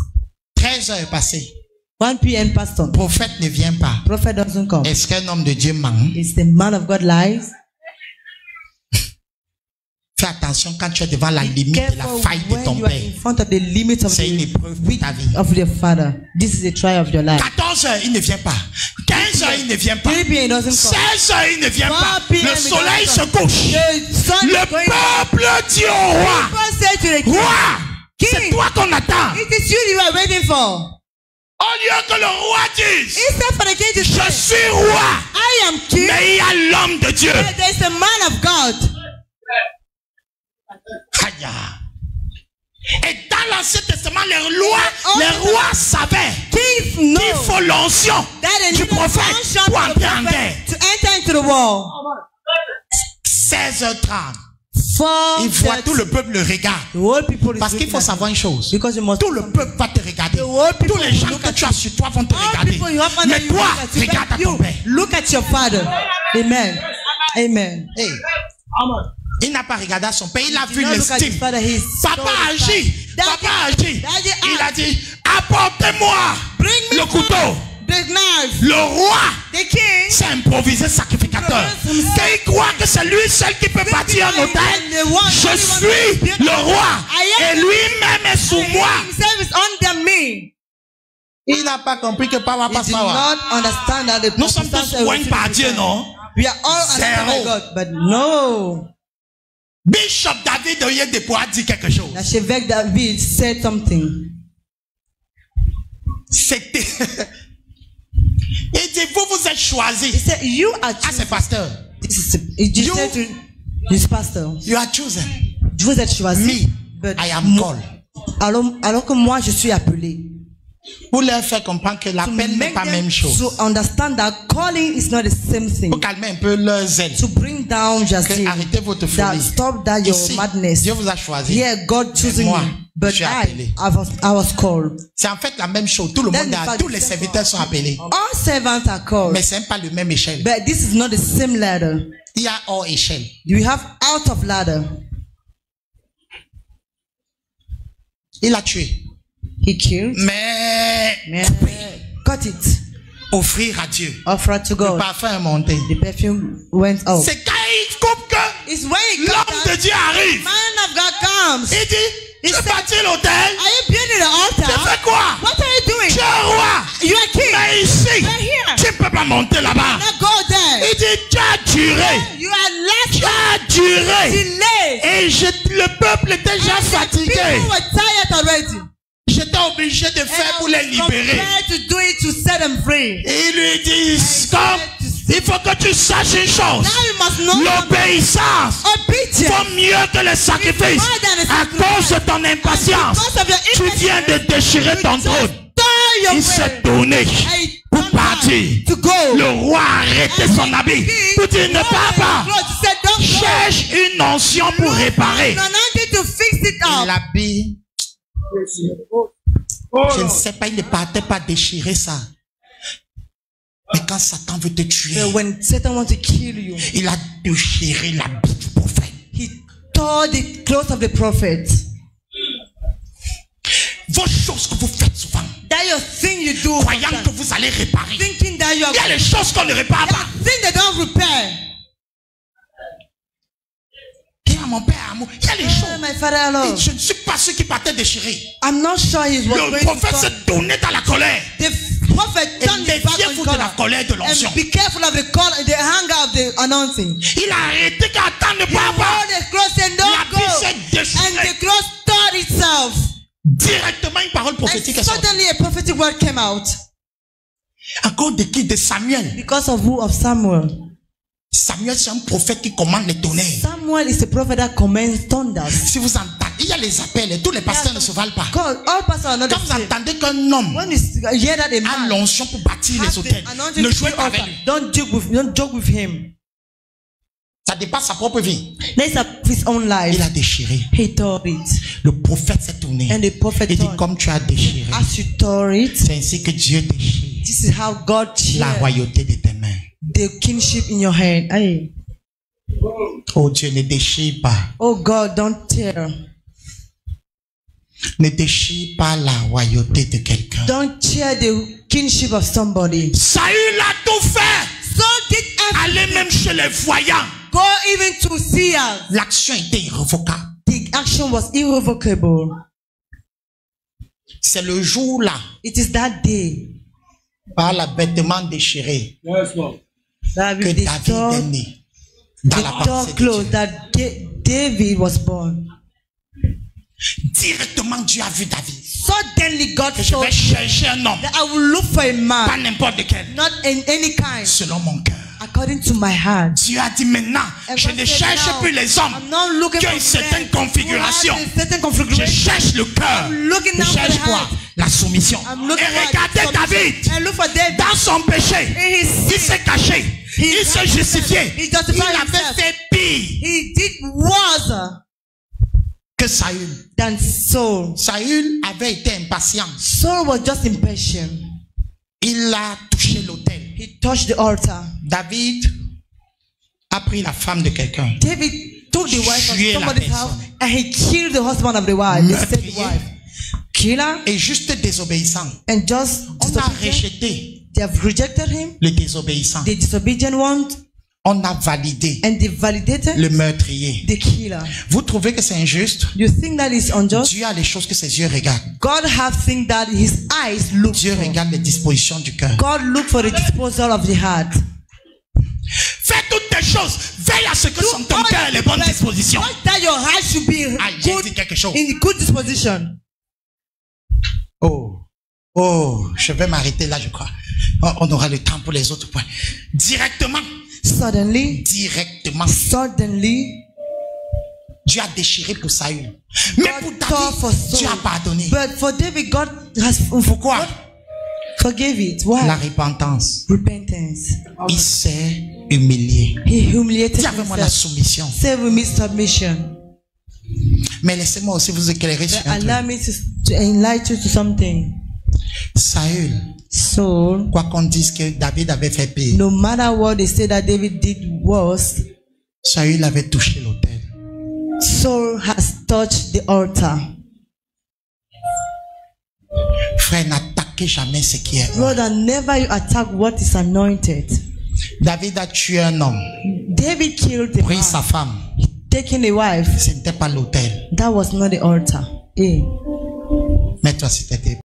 13 heures est passé. 1 p.m. pastor. Le prophète ne vient pas. Prophet doesn't come. Est-ce qu'un homme de Dieu ment? Is the man of God lies? Fais attention quand tu es devant la limite de la faille de ton père. C'est une épreuve pour ta vie. of your father. This is the trial of your life. 14 heures, il ne vient pas. 15 heures, il ne vient pas. 3 p.m. doesn't come. 16 heures, il ne vient pas. 4 p.m. Le soleil se couche. Le peuple dit au roi, roi, c'est toi qu'on attend. It is you you are waiting for. Au lieu que le roi dise, Instead for the king to je suis roi, I am king, mais il y a l'homme de Dieu. there is a man of God. Aïe. Et dans l'Ancien Testament, les rois, les rois savaient qu'il faut l'onction du prophète pour entrer en guerre. prophet to enter into the war. 16h30. For Il voit tout le peuple le regarde. Parce qu'il faut savoir une chose. you. because you must Tout le peuple va te regarder. Tous les gens look que at tu as sur toi vont te regarder. Mais toi, regarde à ton père. look at your father. Amen. Amen. Hey. Il n'a pas regardé à son père, il a vu l'estime. Papa agit, papa agit. Il a dit, apportez-moi le couteau. Le roi s'est improvisé sacrificateur. Et il croit que c'est lui seul qui peut bâtir un hôtel. Je suis le roi. Et lui-même est sous moi. Il n'a pas compris que power passe power. Nous sommes tous circumstances loin were par Dieu, non? We are all understood by. God, but no. Bishop David Oyedepo a dit quelque chose. Nashevek David said something. C'était. Il dit, vous vous êtes He choisis. said, You are Ah, c'est chosen. pasteur. This is he You- said to his pastor. You are chosen. Vous êtes choisi. Me, but I am called. alors, alors que moi, je suis appelé. Pour leur faire comprendre que to l'appel n'est pas la même chose. to understand that calling is not the same thing. Pour calmer un peu leur zèle. To bring down your Que arrêtez votre That folie. stop that your Ici, madness. Dieu vous a choisi. Here, God choosing moi, you. je But suis I, appelé. I was, I was called. C'est en fait la même chose. Tout le Then monde, a, tous les that- serviteurs sont appelés. All servants are called. Mais c'est pas le même échelle. But this is not the same ladder. Il y a hors échelle. We have out of ladder. Il a tué. He killed. Mais Man, cut it. offrir à Dieu. Offer to Le God. parfum est monté. The perfume went out. C'est quand il coupe que l'homme de Dieu arrive. man of God comes. Il dit, tu bâtis l'hôtel. Are you building the Tu altar? fais quoi? What are you Tu doing? es roi. You are king. Mais ici, here. tu ne peux pas monter là-bas. Go there. Il dit, tu as duré. You are Tu less as duré. delayed. Et je, le peuple était déjà fatigué. People were tired already. J'étais obligé de faire pour les libérer. Prepared to do it to set them free. Et il lui dit, comme, il faut que tu saches une chose. L'obéissance vaut mieux que le sacrifice. À cause de ton impatience, tu viens de déchirer ton trône. Il s'est tourné pour partir. Le roi a arrêté son habit pour dire ne pars pas. Cherche une onction pour réparer. L'habit, je ne sais pas, il ne partait pas déchirer ça. Mais quand Satan veut te tuer, when Satan wants to kill you, il a déchiré l'habit du prophète. he tore the clothes of the prophet. Vos choses que vous faites souvent, That your thing you do, croyant que vous allez réparer. thinking that you are Il y a les choses qu'on ne répare pas. thing they don't repair. Il y a mon père amour. Il y a les Oh, choses. Je ne suis pas sûr qu'il partait. I'm not sure Le prophète s'est donné dans la colère. Méfiez-vous de la colère de l'onction. Be careful of the call, the anger of the announcing. Il a arrêté quand Attends ne pas. La go. vie s'est And the clothes tore itself. Directement une parole And prophétique est sortie. suddenly a prophetic word came out. Encore de qui? De Samuel. Because of who? Of Samuel. Samuel, c'est un prophète qui commande les tonnerres. Samuel is a prophet that commands thunders. Si vous entendez, il y a les appels et tous les pasteurs ne se valent pas. God, all pastors are not Quand vous entendez qu'un homme When you hear that a l'onction pour bâtir les hôtels, ne jouez pas avec lui. don't joke with don't joke with him. Ça dépasse sa propre vie. That's his own life. Il a déchiré. He tore it. Le prophète s'est tourné. And the prophet Il dit comme tu as déchiré, As you tore it, c'est ainsi que Dieu déchire this is how God la royauté mains. The kingship in your hand. Aye. Oh Dieu, ne déchire pas. Oh God, don't tear. Ne déchire pas la royauté de quelqu'un. Don't tear the kingship of somebody. Saül a tout fait. So did Allez everything. même chez les voyants. Go even to seers. L'action était irrévocable. The action was irrevocable. C'est le jour là, It is that day par la bêtement déchiré, that que David est né. Dans la pensée de Dieu. David was born. Directement, Dieu a vu David. Suddenly God Que je vais chercher un homme, that I will look for a pas man, n'importe lequel, not in any kind, selon mon cœur. According to my heart. Dieu a dit maintenant, And je ne cherche "Now, plus les hommes I'm not looking qui ont une certaine configuration. Je cherche le cœur. Je cherche quoi? La soumission. Et regardez David. Dans son péché, il s'est caché. He Il s'est justifié. He Il avait fait pire He did worse que Saül. than Saul. Saül avait été impatient. Saul was just impatient. Il a touché l'autel. He touched the altar. David a pris la femme de quelqu'un. David took the wife of somebody's house and he killed the husband of the wife. The Meurtrier. wife. Killer Et juste désobéissant. and just On a rejeté They have rejected him. le désobéissant. The disobedient one On a validé and they validated le meurtrier. the killer. Vous trouvez que c'est injuste? You think that is unjust? Dieu a les choses que ses yeux regardent. God have things that his eyes look Dieu for. regarde les dispositions du cœur. God look for the disposal of the heart. Fais toutes tes choses. Veille à ce que son ton cœur ait les bonnes dispositions. That your heart should be Ah, good, dit quelque chose. in good disposition. Oh, oh, je vais m'arrêter là, je crois. On on aura le temps pour les autres points. Directement, Suddenly, directement, suddenly, Dieu a déchiré pour Saül. Mais pour God David, Dieu a pardonné. But for David, God has Pourquoi? Forgave it. Why? La repentance. Repentance. Il s'est humilié. He humiliated Dis avec moi la soumission. Say with me submission. Mais laissez-moi aussi vous éclairer sur un allow me to, to enlighten you to something. Saül, So, quoi qu'on dise que David avait fait pire, no matter what they say that David did worse, Saül avait touché l'autel. Saul has touched the altar. Frère, n'attaquez jamais ce qui est. Brother, never you attack what is anointed. David a tué un homme, David killed a pris man, sa femme. taking a wife. Ce n'était pas l'autel. That was not the altar. Eh. Tes pieds.